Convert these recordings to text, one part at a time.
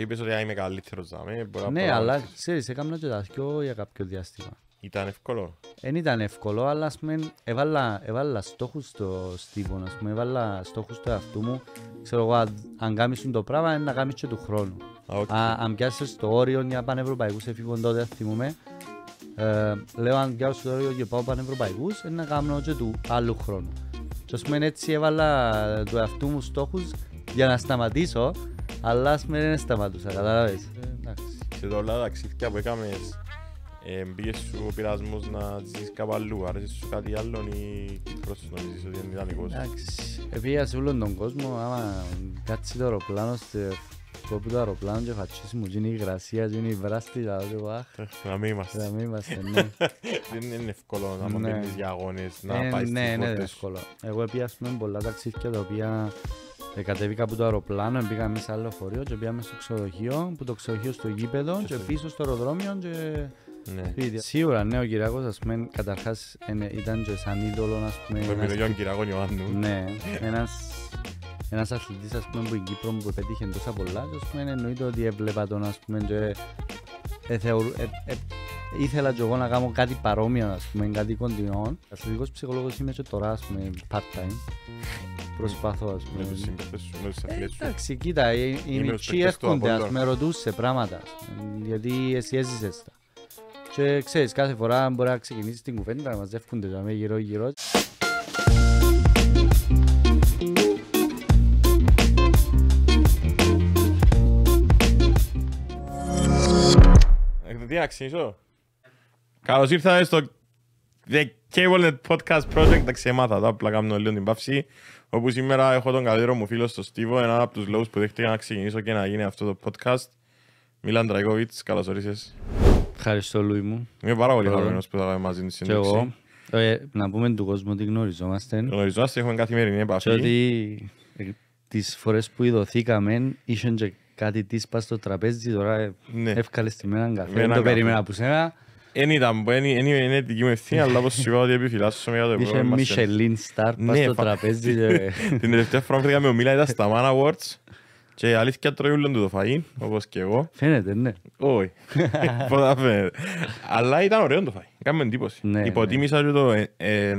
Και είπες ότι είμαι καλύτερος δαμέ. μπορεί να Ναι, μπορώ να αλλά βοηθήσω. ξέρεις, έκανα και τα δυο για κάποιο διάστημα. Ήταν εύκολο; Δεν ήταν εύκολο, αλλά ας πούμε, έβαλα, έβαλα στόχους στο στίβο, ας πούμε, έβαλα στόχους στο εαυτού μου. Ξέρω εγώ, αν- αν κάνεις το πράγμα, είναι να κάνεις και του χρόνου. Α, οκ. Α, αν πιάσεις το όριο για πανευρωπαϊκούς εφήβων τότε, θυμούμαι, ε, λέω αν πιάσω το όριο και πάω πανευρωπαϊκούς, είναι να κάνω και του άλλου χρόνου. Και ας πούμε έτσι έβαλα του εαυτού μου στόχους για να σταματήσω, αλλά ας πούμε δεν σταματούσα, καταλάβες. Ε, εντάξει. Σε όλα τα ταξίδια που έκαμες, ε, μπήκες σου ο πειρασμός να ζήσεις κάπου αλλού. Άρεσε σου κάτι άλλο ή Κύπρος νομίζεις ότι είναι ιδανικός. Εντάξει, επειδή σε όλον τον κόσμο, άμα κάτσει το αεροπλάνο στο κόπου του αεροπλάνου και φατσίσει μου γίνει η υγρασία, γίνει η βράστη, θα λέω αχ, Ε, Να μην είμαστε. θα μην είμαστε, ναι. Δεν είναι εύκολο να Ναι. μπαίνεις για αγώνες, να Ε, πάει ναι, στις είναι πόρτες. δύσκολο. Εγώ πήγα ας πούμε, πολλά ταξίδια τα οποία ε, κατέβηκα από το αεροπλάνο, πήγα μέσα σε άλλο λεωφορείο και πήγαμε στο ξενοδοχείο, που το ξενοδοχείο στο γήπεδο Και και στο- πίσω στο αεροδρόμιο και Ναι. σπίτι. Σίγουρα, ναι, ο Κυριάκος ας πούμε, καταρχάς είναι- ήταν και σαν είδωλο, ας πούμε, Το ένας μιλώ Κυριακό Ιωάννου. Ναι, ένας, ένας αθλητής ας πούμε που η Κύπρο που πετύχε τόσα πολλά και, ας πούμε εννοείται ότι έβλεπα τον ας πούμε και ε, θεωρού, ε, ε, ήθελα και εγώ να κάνω κάτι παρόμοιο ας πούμε, κάτι κοντινό. Αθλητικός ψυχολόγος είμαι και τώρα ας πούμε part-time. Προσπαθώ ας Με τους πούμε. συμπαίχτες σου, με τους Ε, αθλητές σου. Εντάξει, κοίτα, οι, οι Είμαι ο μητσοί παίκτης του έρχονται, ας Απόλλωνα. πούμε, ρωτούσε πράγματα, ας πούμε, γιατί εσύ έζησες τα. Και ξέρεις, κάθε φορά μπορεί να ξεκινήσεις την κουβέντα, να μαζεύκονται δηλαδή, Τι να ξεκινήσω. Καλώς ήρθατε στο The Cablenet Podcast Project. Εντάξει, έμαθα τα απλά κάνω λίγο την παύση. Όπου σήμερα έχω τον καλύτερο μου φίλο στο Στίβο, έναν από τους λόγους που δέχτηκα να ξεκινήσω και να γίνει αυτό το podcast. Μίλαν Τραϊκόβιτς, καλώς όρισες. Ευχαριστώ, Λούι μου. Είμαι πάρα πολύ Εγώ. χαρούμενος που θα κάνουμε μαζί την Και εγώ, συνέντευξη. ε, να πούμε του κόσμου ότι γνωριζόμαστε Γνωριζόμαστε, έχουμε καθημερινή και επαφή. ότι ε, τις φορές που ειδωθήκαμε ήσουν και κάτι της πας στο τραπέζι, τώρα ε, Ναι. εύκαλες τη μέρα καφέ, Με δεν έναν το καφέ. περίμενα που σένα. Εν ήταν, εν είναι είναι δική μου ευθύνη, αλλά όπως σου είπα ότι επιφυλάσσομαι για το Είχε επόμενο μας Michelin star πας Ναι, στο φα- τραπέζι και... Την τελευταία φορά που πήγαμε ο Μίλα ήταν στα Man Awards και αλήθεια τρώει ούλον του το φαΐν, όπως και εγώ. Φαίνεται, ναι. Όχι, πότε φαίνεται. Αλλά ήταν ωραίο το φαΐν, κάνουμε εντύπωση. Ναι, Υποτίμησα και το, ε,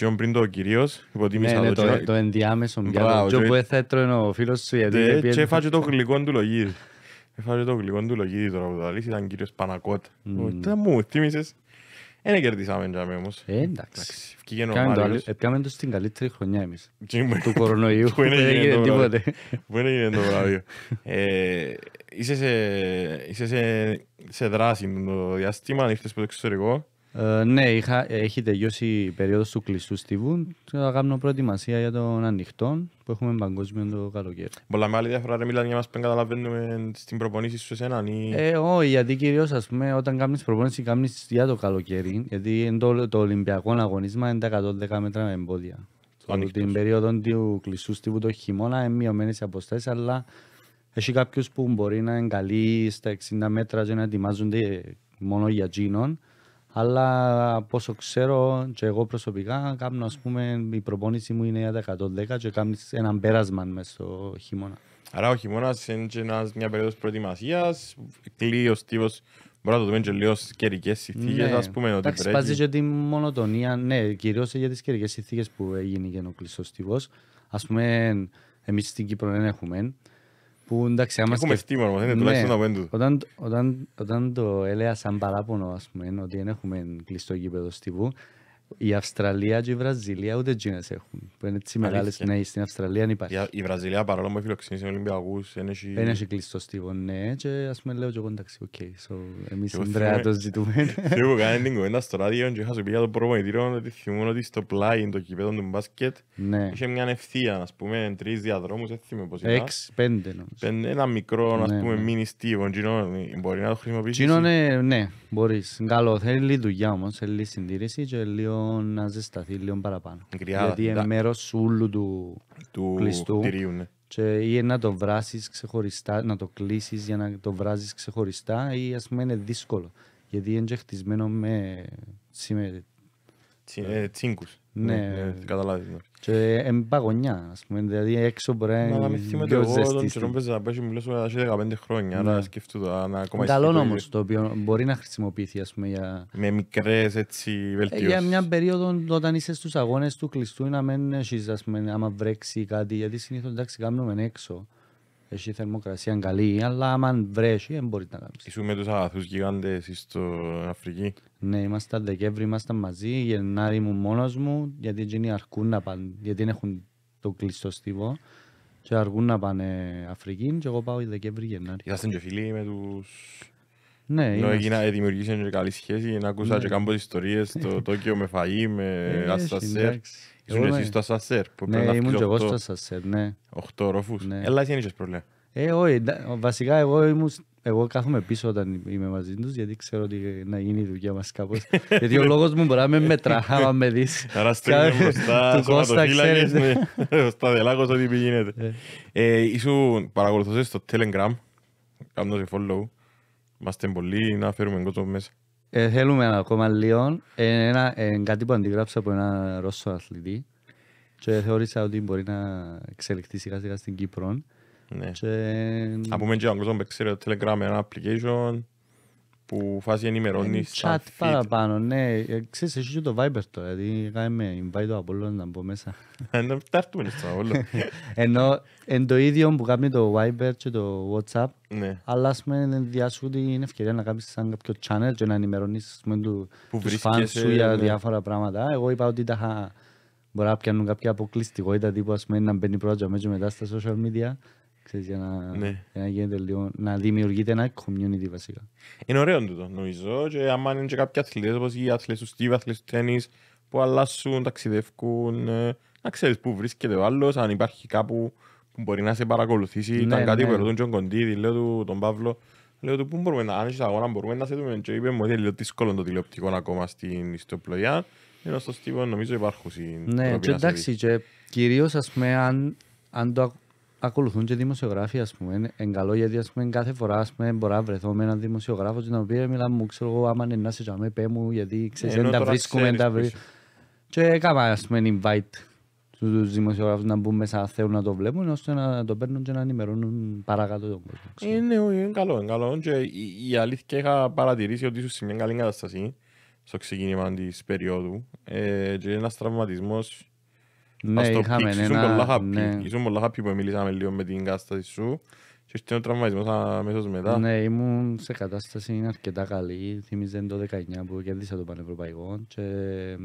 ε, το πετώ, το τσιόν πριν το κυρίως, Ναι, υποτίμησα ναι, το το, τσιόν. το ενδιάμεσο Μπράβο, πιάτο. Και και- όπου θα έτρωε ο φίλος σου γιατί... Και- πήγαινε- Και έφαγε το γλυκό του λογίδι. Έφαγε το γλυκό του λογίδι τώρα που το αλήθεια ήταν κύριος Πανακότ. Τι μου θύμισες; Δεν κερδίσαμε τζάμε όμως. Ε, εντάξει. Εντάξει, βγήκε ο Κάμε το Μάριος. άλλο- Έπιαμε το στην καλύτερη χρονιά εμείς. Και μου- Του κορονοϊού. Που είναι Δεν έγινε έγινε το βράδυ. τίποτε. Που δεν έγινε το βραβείο. Ε, Είσαι σε- είσαι σε- σε δράση το διάστημα, ήρθες από το εξωτερικό. Ε, ναι, είχα, έχει τελειώσει η περίοδος του κλειστού στίβου. και Θα κάνω προετοιμασία για τον ανοιχτό που έχουμε παγκόσμιο το καλοκαίρι. Πολλά μεγάλη διαφορά ρε μιλάνε για μας που δεν καταλαβαίνουμε στην προπονήση σου εσέναν ή... Ε, όχι, γιατί κυρίως ας πούμε όταν κάνεις προπόνηση κάνεις για το καλοκαίρι γιατί είναι το, το Ολυμπιακό αγωνίσμα είναι τα 110 μέτρα με εμπόδια. Το- ανοιχτός. Την περίοδο του κλειστού στίβου το χειμώνα είναι μειωμένες οι αποστάσεις αλλά έχει κάποιους που μπορεί να είναι καλοί στα 60 μέτρα και να ετοιμάζονται μόνο για τζίνον αλλά από όσο ξέρω και εγώ προσωπικά κάνω ας πούμε η προπόνηση μου είναι για τα 110 και κάνεις έναν πέρασμα μες στο χειμώνα. Άρα ο χειμώνας είναι και ένας- μια περίοδος προετοιμασίας, κλείει ο στίβος, μπορεί να το δούμε και λίγο στις καιρικές συνθήκες, ας πούμε, ότι Ναι. Εντάξει, βάζει βρέχει. και τη μονοτονία, ναι, κυρίως για τις καιρικές συνθήκες που έγινε και ο κλειστός στίβος. Ας πούμε, εμείς στην Κύπρο δεν έχουμε, που εντάξει, άμα Έχουμε σκεφ- στήμα όμως, είναι Ναι, τουλάχιστον από έντου. όταν, όταν, όταν το έλεγα σαν παράπονο, ας πούμε, ότι δεν έχουμε κλειστό γήπεδο στίβου, η Αυστραλία και η Βραζιλία ούτε τζείνες έχουν. Που είναι έτσι Αλήθεια. μεγάλες, ναι, στην Αυστραλία δεν υπάρχει. Η- Η Βραζιλία παρόλο που φιλοξενήσει Ολυμπιακούς, δεν έχει... Δεν έχει κλειστό στίβο, ναι, και ας πούμε λέω και εγώ εντάξει, ok, so, εμείς Εγώ στην Τρέα θυμάμαι- το ζητούμε. Θέλω που κάνει την κουβέντα στο ράδιο και είχα σου πει για το προπονητήριο ότι θυμούν ότι στο πλάι το κήπεδο του μπάσκετ ναι, είχε μια ευθεία, ας πούμε, τρεις διαδρόμους, δεν θυμάμαι πώς ήταν. έξι, πέντε νομίζω. Πέντε- Ένα μικρό, ας Ναι, πούμε, ναι. μίνι στίβο, εκείνο μπορεί να το χρησιμοποιήσεις. Τζείνο ναι, ναι, μπορείς. Καλό, θέλει λίγη δουλειά όμως, θέλει λίγη συντήρηση και λίγο να ζεσταθεί λίγο παραπάνω. Γκριάδα, Γιατί είναι τα- μέρος όλου του του κλειστού. κτηρίου, ναι. και ή να το βράσεις ξεχωριστά, να το κλείσεις για να το βράζεις ξεχωριστά ή ας πούμε είναι δύσκολο. Γιατί είναι και χτισμένο με, τσι- με Τσι- ε, Τσίγκους. Ναι. Καταλάβεις. ναι. Και εν παγωνιά, ας πούμε, δηλαδή έξω μπορεί να Μα να είναι μην θυμάμαι πιο εγώ τον ζεστής. καιρό παίζα να παίζει μιλήσω να έχει 15 χρόνια, άρα Ναι. σκέφτομαι το να ακόμα Είναι καλό ισχύει το όμως ίδιο. το οποίο μπορεί να χρησιμοποιηθεί ας πούμε, για, Με μικρές έτσι ε, για βελτιώσεις. μια περίοδο όταν είσαι στους αγώνες του κλειστού να μην έχεις ας πούμε, άμα βρέξει κάτι γιατί συνήθως εντάξει κάνουμε έξω. Έχει θερμοκρασία καλή, αλλά άμα βρέσει δεν μπορείς να κάνεις. Ήσουν με τους αγαθούς γιγάντες στην Αφρική. Ναι, ήμασταν Δεκέμβρη, ήμασταν μαζί, Γενάρη ήμουν μόνος μου, γιατί εκείνοι αρκούν να πάνε, γιατί δεν έχουν το κλειστό στίβο και αρκούν να πάνε Αφρική και εγώ πάω Δεκέμβρη, Γενάρη. Είσαστε και φίλοι με τους... Ναι, Ενώ είμαστε. έγινα, ε, δημιουργήσαν και καλή σχέση, να ακούσα Ναι. και κάμπος ιστορίες στο Τόκιο με φαΐ, με Ε, ασασέρ. εντάξει. Ήσουν Εγώ εσύ είμαι- στο ασασέρ που Ναι, πρέπει να ήμουν και φτιάξεις εγώ οχτώ- στο Σασέρ, ναι. οχτώ ορόφους. Ναι. Έλα, εσύ δεν είχες πρόβλημα. Ε, όχι, εντά- βασικά εγώ, ήμουν, εγώ κάθομαι πίσω όταν είμαι μαζί τους γιατί ξέρω ότι να γίνει η δουλειά μας κάπως. γιατί ο λόγος μου μπορεί να με μετρά άμα με δεις. Άρα στέλνουμε Κάθε- μπροστά του Κώστα, σωματοφύλακες, ξέρετε. ναι, στα δελάκος ό,τι πηγαίνεται. Ε, Ήσουν παρακολουθούσες στο Telegram, κάνω σε follow. Είμαστε πολλοί να φέρουμε κόσμο μέσα. Ε, θέλουμε ακόμα λίγο. Ε, ένα, ε, κάτι που αντιγράψα από ένα Ρώσο αθλητή και θεώρησα ότι μπορεί να εξελιχθεί σιγά σιγά στην Κύπρο. Ναι. Και... Να πούμε και έναν κόσμο που ξέρει το Telegram είναι ένα application που φάση ενημερώνεις chat παραπάνω, ναι. Ε, Ξέρεις, έχει και το Viber τώρα, γιατί κάνουμε invite το Apollo να μπω μέσα. Να τα έρθουμε στο όλο. Ενώ εν το ίδιο που κάνει το Viber και το WhatsApp, Ναι. αλλά ας πούμε διάσου την ευκαιρία να κάνεις σαν κάποιο channel και να ενημερώνεις ας πούμε, του, Που τους fans βρίσκεσαι, σου για ναι. διάφορα πράγματα. Εγώ είπα ότι τα είχα- μπορεί να πιάνουν κάποια αποκλειστικότητα τύπου ας πούμε να μπαίνει πρώτα μέσα μετά στα social media ξέρεις, για, να, Ναι. για να, γίνεται λίγο, να δημιουργείται ένα community βασικά. Είναι ωραίο τούτο νομίζω και άμα είναι και κάποιοι αθλητές όπως οι αθλητές του στίβ, αθλητές του τέννις που αλλάσουν, ταξιδεύκουν, ε, να ξέρεις πού βρίσκεται ο άλλος, αν υπάρχει κάπου που μπορεί να σε παρακολουθήσει. Ναι, Ήταν κάτι ναι. που ρωτούν και ο Κοντίδη, λέω του τον Παύλο, λέω του πού μπορούμε να, αν έχεις αγώνα μπορούμε να σε δούμε και είπε μου ότι είναι λίγο δύσκολο το τηλεοπτικό ακόμα στην ιστοπλοιά, ενώ στο στίβο νομίζω υπάρχουν οι Ναι, τρόποι και να σε εντάξει, και κυρίως ας πούμε αν, αν το ακ- ακολουθούν και δημοσιογράφοι ας πούμε, είναι- είναι καλό γιατί ας πούμε κάθε φορά ας πούμε μπορώ να βρεθώ με έναν δημοσιογράφο και να μου πει «Ε, μιλά μου ξέρω εγώ άμα είναι να σε τζάμε πέ μου γιατί ξέρεις Ενώ δεν τα τώρα βρίσκουμε ξέρεις τα που βρει... είσαι. Και έκανα ας πούμε invite στους δημοσιογράφους να μπουν μέσα αν θέλουν να το βλέπουν ώστε να το παίρνουν και να ενημερώνουν παρακάτω τον κόσμο. ξέρω. Ε, ναι, όχι, είναι καλό, είναι καλό. Και η, η αλήθεια είχα παρατηρήσει ότι ήσουν σε μια καλή κατάσταση στο ξεκίνημα της περίοδου ε, και ένας τραυματισμός Ναι, ας το είχαμε πήξεις, ήσουν ένα... πολλά happy. ναι. Ήσουν πολλά happy που μιλήσαμε λίγο με την κατάσταση σου και ήρθε ο τραυματισμός αμέσως μετά. Ναι, ήμουν σε κατάσταση αρκετά καλή. Θυμίζε το 19 που κέρδισα το Πανευρωπαϊκό και μ,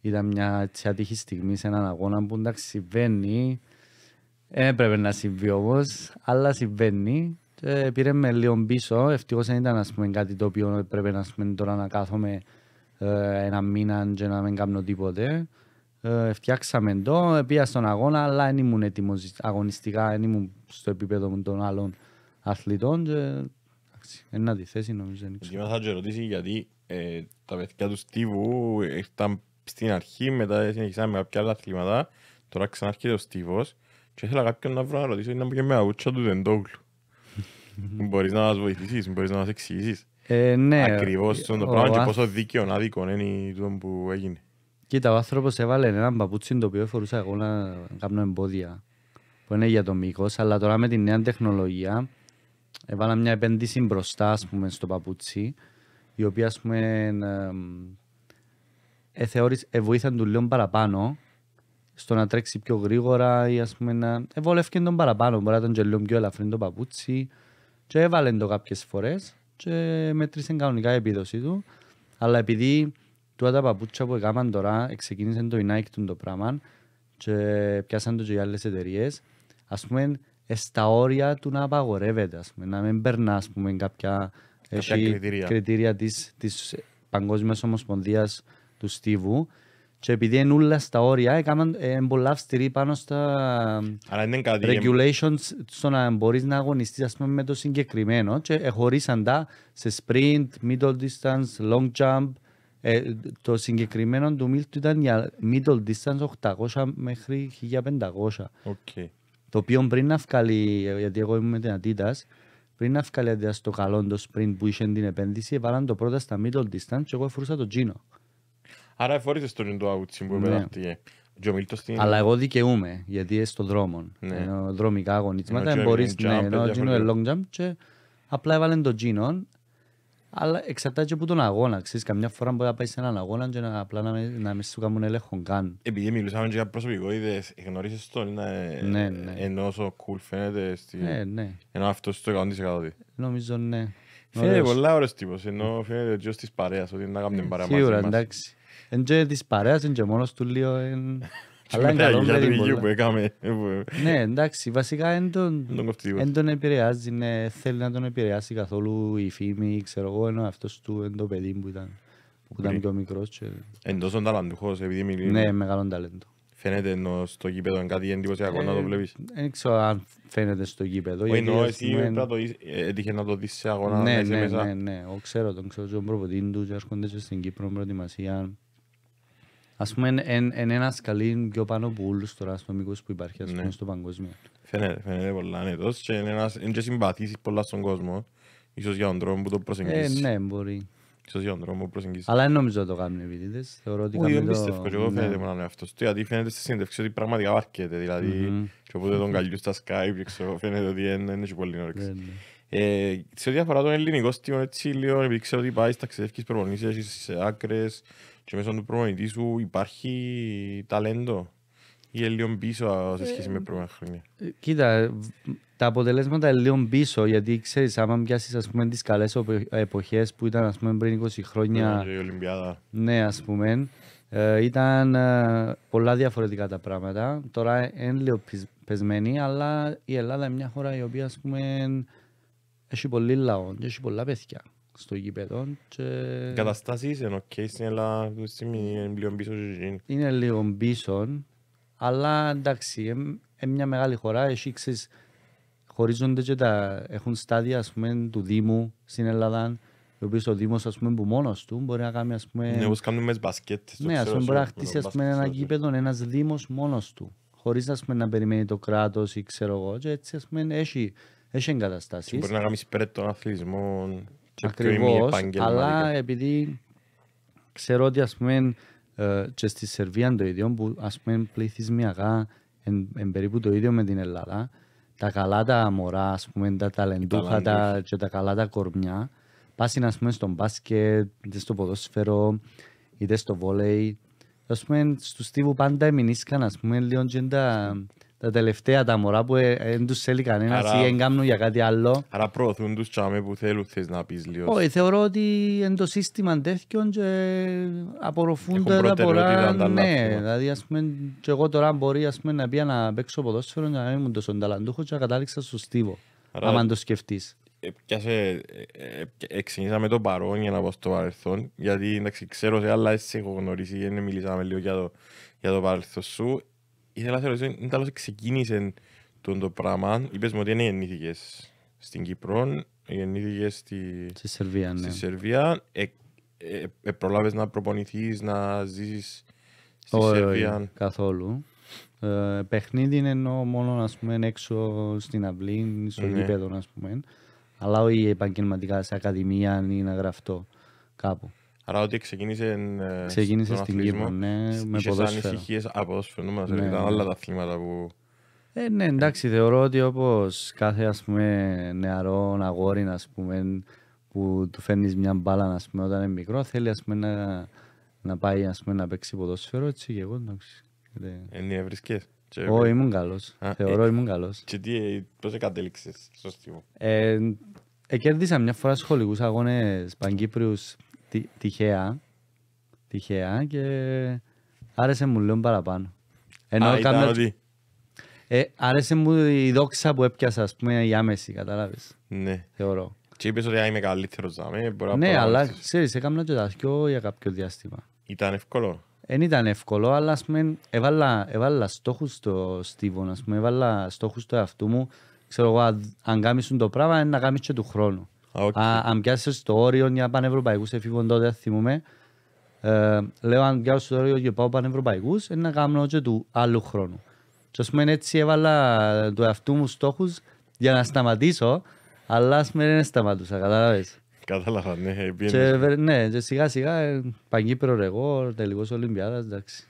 ήταν μια έτσι άτυχη στιγμή σε έναν αγώνα που εντάξει συμβαίνει. Δεν έπρεπε να συμβεί όμως, αλλά συμβαίνει. Και πήρε με λίγο πίσω. Ευτυχώς δεν ήταν ας πούμε, κάτι το οποίο έπρεπε ας πούμε, τώρα να κάθομαι ε, ένα μήνα και να μην κάνω τίποτε. Ε, φτιάξαμε το, πήγα στον αγώνα, αλλά δεν ήμουν έτοιμος αγωνιστικά, δεν ήμουν στο επίπεδο των άλλων αθλητών και εντάξει, ένα τη θέση νομίζω δεν Και ξέρω. μας θα και ρωτήσει γιατί ε, τα παιδιά τους Στίβου ήρθαν στην αρχή, μετά συνεχίσαμε με κάποια άλλα αθλήματα, τώρα ξανάρχεται ο Στίβος και ήθελα κάποιον να βρω να ρωτήσω είναι και με αγούτσα του Δεντόγλου. Μπορείς να μας βοηθήσεις, μπορείς να μας εξηγήσεις. Ε, ναι, Ακριβώς αυτό το ο πράγμα και άθ- πόσο δίκαιο άδικο είναι το που έγινε. Κοίτα, ο άνθρωπος έβαλε έναν παπούτσι το οποίο φορούσα εγώ να κάνω εμπόδια που είναι για το μήκος, αλλά τώρα με τη νέα τεχνολογία έβαλα μια επένδυση μπροστά ας πούμε, στο παπούτσι η οποία ας πούμε εμ, ε, θεώρησε, ε, βοήθαν του λίγο παραπάνω στο να τρέξει πιο γρήγορα ή ας πούμε να ευολεύκε τον παραπάνω. Μπορεί να ήταν και λίγο πιο ελαφρύ το παπούτσι και έβαλε το κάποιες φορές και μέτρησε κανονικά η επίδοση του. Αλλά επειδή τούτα τα παπούτσια που έκαναν τώρα ξεκίνησε το Nike του το πράγμα και πιάσαν το και οι άλλες εταιρείες, ας πούμε, ε, στα όρια του να απαγορεύεται, ας πούμε, να μην περνά, ας πούμε, κάποια, έχει κριτήρια. κριτήρια της, της Παγκόσμιας Ομοσπονδίας του Στίβου και επειδή είναι όλα στα όρια, έκαναν ε, πολλά αυστηροί πάνω στα Αλλά είναι κάτι... regulations στο να μπορείς να αγωνιστείς ας πούμε, με το συγκεκριμένο και ε, χωρίσαν τα σε sprint, middle distance, long jump. Ε, το συγκεκριμένο του Μίλτου ήταν για middle distance 800 μέχρι 1500. Οκ. Το οποίο πριν να βγάλει, ε, γιατί εγώ ήμουν με την Adidas, πριν να βγάλει Adidas το καλό το sprint που είχε την επένδυση, έβαλαν το πρώτα στα middle distance και εγώ φορούσα τζείνο. Άρα εφόρησες το το άουτσι που Ναι. επέταχτηκε. Και ο Μίλτος στην... Αλλά εγώ δικαιούμαι, γιατί είναι στον δρόμο. Ναι. Ενώ δρομικά αγωνίσματα, Ενώ μπορείς, jump, ναι, jump, εν τζείνο διαφορετικό. long jump και απλά έβαλε το Gino. Αλλά εξαρτάται και από τον αγώνα. Ξέρεις, καμιά φορά μπορεί να πάει σε έναν αγώνα και να, απλά να, με- να με σου κάνουν έλεγχο καν. Επειδή μιλούσαμε και για προσωπικότητες, γνωρίζεις τον να... Ναι, ναι. ενώ όσο cool φαίνεται στη... Ναι, ναι. ενώ αυτός το 100% Νομίζω ναι. Φαίνεται Ωραίος. πολλά ωραίος τύπος, ενώ φαίνεται και ως της παρέας, ότι να κάνουν την παρέα μαζί Σίγουρα, μας. εντάξει. Εν και της παρέας, εν και μόνος του λίγο. εν- Και Αλλά με είναι τα καλό με την γιατρική πολλά. που έκαμε, που- Ναι, εντάξει, βασικά εν τον, δεν τον κοφτεί τίποτα. εν τον επηρεάζει, ναι, θέλει να τον επηρεάσει καθόλου η φήμη, ξέρω εγώ, ενώ αυτός του είναι το παιδί που ήταν, που ήταν Πολύ. πιο μικρός και... Εν τόσο ταλαντούχος, επειδή μιλεί, Ναι, μεγάλο ταλέντο. φαίνεται ενώ στο γήπεδο είναι κάτι εντυπωσιακό να το Ε, βλέπεις. Δεν ξέρω αν φαίνεται στο γήπεδο. Όχι, γιατί, εννοώ ας εσύ πούμε, πρέπει να το δεις, ε, έτυχε να το δεις σε αγώνα, να Ναι, είσαι ναι, μέσα. ναι, ναι, εγώ ξέρω τον, ξέρω τον προποτήν του και έρχονται και στην Κύπρο προετοιμασία. Ας πούμε, είναι ένα σκαλί πιο πάνω από όλους τώρα στο μήκος που υπάρχει, ας Ναι. πούμε, στο παγκόσμιο. Φαίνεται, φαίνεται πολλά ανετός και είναι ένας, είναι και συμπαθής πολλά στον κόσμο. Ίσως για τον τρόπο που το Ε, προσεγγίσεις. ναι, μπορεί. Ίσως για τον τρόπο που προσεγγίσεις. Αλλά δεν νομίζω να το κάνουν οι επίτηδες. Θεωρώ ότι Όχι, δεν κάνουν πιστεύω και εγώ το... φαίνεται ναι. μόνο αυτός. του, Γιατί φαίνεται στη συνέντευξη ότι πραγματικά βάρκεται. Δηλαδή, Μμμ. και οπότε τον καλιού στα Skype, και ξέρω, φαίνεται ότι είναι είναι και πολύ Ναι, όρεξη. ναι. Ε, σε ό,τι αφορά τον ελληνικό στίβο, έτσι λίγο, επειδή ξέρω ότι πάει ταξιδεύκεις προπονήσεις, έχεις σε άκρες και μέσα του προπονητή σου υπάρχει ταλέντο ή είναι λίγο πίσω σε σχέση με προηγούμενα χρόνια; Ε, Κοίτα, β- τα αποτελέσματα είναι λίγο πίσω, γιατί ξέρεις, άμα πιάσεις ας πούμε τις καλές οπε- εποχές που ήταν ας πούμε πριν 20 χρόνια, Και η Ολυμπιάδα. ναι ας πούμε, ε, ήταν ε, πολλά διαφορετικά τα πράγματα. Τώρα είναι λίγο πεις- πεσμένη, αλλά η Ελλάδα είναι μια χώρα η οποία ας πούμε έχει πολύ λαό και έχει πολλά παιδιά στο γήπεδο και Οι καταστάσεις είναι οκ στην Ελλάδα, αυτή τη στιγμή είναι λίγο πίσω σε εκείνη. είναι λίγο πίσω, αλλά εντάξει, είναι μια μεγάλη χώρα, έχει ξέρεις, χωρίζονται και τα, έχουν στάδια ας πούμε, του Δήμου στην Ελλάδα, οι οποίοι ο Δήμος ας πούμε, που μόνος του μπορεί να κάνει ας πούμε, Ναι, όπως κάνουν με μπασκέτ. το ναι, ας ξέρω, πούμε, μπορεί να σε- με χτίσει τον ας πούμε, μπάσκετ, ένα ξέρω. γήπεδο ένας Δήμος μόνος του, χωρίς ας πούμε, να περιμένει το κράτος ή ξέρω εγώ, και έτσι ας πούμε, έχει, έχει εγκαταστάσεις. Μπορεί να κάνεις πέρα τον αθλητισμό και πιο Ακριβώς, ημιεπαγγελματικά. αλλά επειδή ξέρω ότι ας πούμε ε, και στη Σερβία το ίδιο που ας πούμε πληθυσμιακά είναι περίπου το ίδιο με την Ελλάδα τα καλά τα μωρά, ας πούμε, τα ταλεντούχα τα, ταλαντούχοι. και τα καλά τα κορμιά πάσουν ας πούμε στο μπάσκετ, είτε στο ποδόσφαιρο, είτε στο βόλεϊ. Ας πούμε στους τύπου πάντα εμεινίσκαν ας πούμε λίγο και τα, τα τελευταία τα μωρά που δεν τους θέλει κανένας Άρα- ή δεν κάνουν για κάτι άλλο. Άρα προωθούν τους τσάμε που θέλουν, θες να πεις λίγο. Όχι, θεωρώ ότι είναι το σύστημα τέτοιο και απορροφούν Έχουν τα προτεραιότητα πορά. τα Ναι, λάθη. δηλαδή ας πούμε και εγώ τώρα μπορεί ας πούμε, να πει να παίξω ποδόσφαιρο και να μην ήμουν τόσο ταλαντούχο και να κατάληξα στο στίβο. Άρα- Άμα το σκεφτείς. Ε, πιάσε, ε, ε, εξηγήσαμε το παρόν για να πω στο παρελθόν, γιατί εντάξει, ξέρω σε άλλα έτσι έχω γνωρίσει, δεν μιλήσαμε λίγο για το, για το παρελθόν σου. Ήθελα να σε ρωτήσω, είναι τέλος ξεκίνησε το, το πράγμα, είπες μου ότι δεν γεννήθηκες στην Κύπρο, γεννήθηκες στη, Στη Σερβία, ναι. στη Σερβία, ε, ε, ε, προλάβες να προπονηθείς, να ζήσεις στη Όχι, όχι, Σερβία. καθόλου. Ε, παιχνίδι είναι εννοώ μόνο ας πούμε, έξω στην αυλή, στο Ναι. γήπεδο ας πούμε. Αλλά όχι επαγγελματικά σε ακαδημία ή να γραφτώ κάπου. Άρα ότι ξεκίνησε ε, Ξεκίνησε στον στην αθλητισμό, Κύπρο, ναι, με είχες ποδόσφαιρο. ανησυχίες από ποδόσφαιρο, νομίζω, Ναι, ήταν ναι. άλλα τα αθλήματα που... Ε, ναι, εντάξει, θεωρώ ότι όπως κάθε ας πούμε, νεαρό αγόρι ας πούμε, που του φέρνεις μια μπάλα ας πούμε, όταν είναι μικρό, θέλει ας πούμε, να, να πάει ας πούμε, να παίξει ποδόσφαιρο, έτσι και εγώ εντάξει. Ε, Εν έβρισκες. Και- Όχι, ήμουν καλός. Α, Θεωρώ ήμουν καλός. Και τι, ε, πώς κατέληξες στο στίβο; Ε, ε, κέρδισα μια φορά σχολικούς αγώνες Παγκύπριους τι- τυχαία, τυχαία και άρεσε μου λίγο παραπάνω. Ενώ Α, ήταν έκανα- ότι... ε, άρεσε μου η δόξα που έπιασα, ας πούμε, η άμεση, κατάλαβες, Ναι. θεωρώ. Και είπες ότι «Α, είμαι καλύτερος δάμε, μπορώ να Ναι, αλλά προγραμματίσεις». ξέρεις, έκανα και τα δυο για κάποιο διάστημα. Ήταν εύκολο; Δεν ήταν εύκολο, αλλά ας πούμε, έβαλα, έβαλα στόχους στο Στίβον, ας πούμε, έβαλα στόχους στο εαυτού μου. Ξέρω εγώ, αν- αν κάνεις το πράγμα, είναι να κάνεις και του χρόνου. Α, οκ. Α, αν πιάσεις το όριο για πανευρωπαϊκούς εφήβων τότε, θυμούμαι, ε, λέω αν πιάσω το όριο για πάω πανευρωπαϊκούς, είναι να κάνω και του άλλου χρόνου. Και ας πούμε έτσι έβαλα του εαυτού μου στόχους για να σταματήσω, αλλά ας πούμε δεν σταματούσα, κατάλαβες. Κατάλαβα, ναι. Και, πήγαινες. βε- ναι, και σιγά σιγά ε, παγκύπρο εγώ, τελικός Ολυμπιάδας, εντάξει.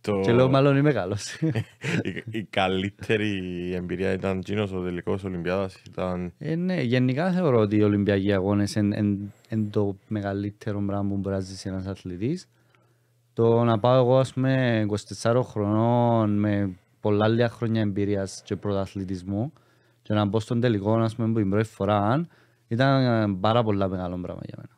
Το- Και λέω μάλλον είμαι καλός. η, η καλύτερη εμπειρία ήταν εκείνος ο τελικός Ολυμπιάδας. Ήταν... Ε, ναι, γενικά θεωρώ ότι οι Ολυμπιακοί Αγώνες είναι το μεγαλύτερο πράγμα που μπορεί να ζήσει ένας αθλητής. Το να πάω εγώ, ας πούμε, 24 χρονών με πολλά λίγα χρόνια εμπειρίας και πρωταθλητισμού και να μπω στον τελικό, ας πούμε, που την πρώτη φορά, ήταν ε, πάρα πολλά μεγάλο πράγμα για μένα.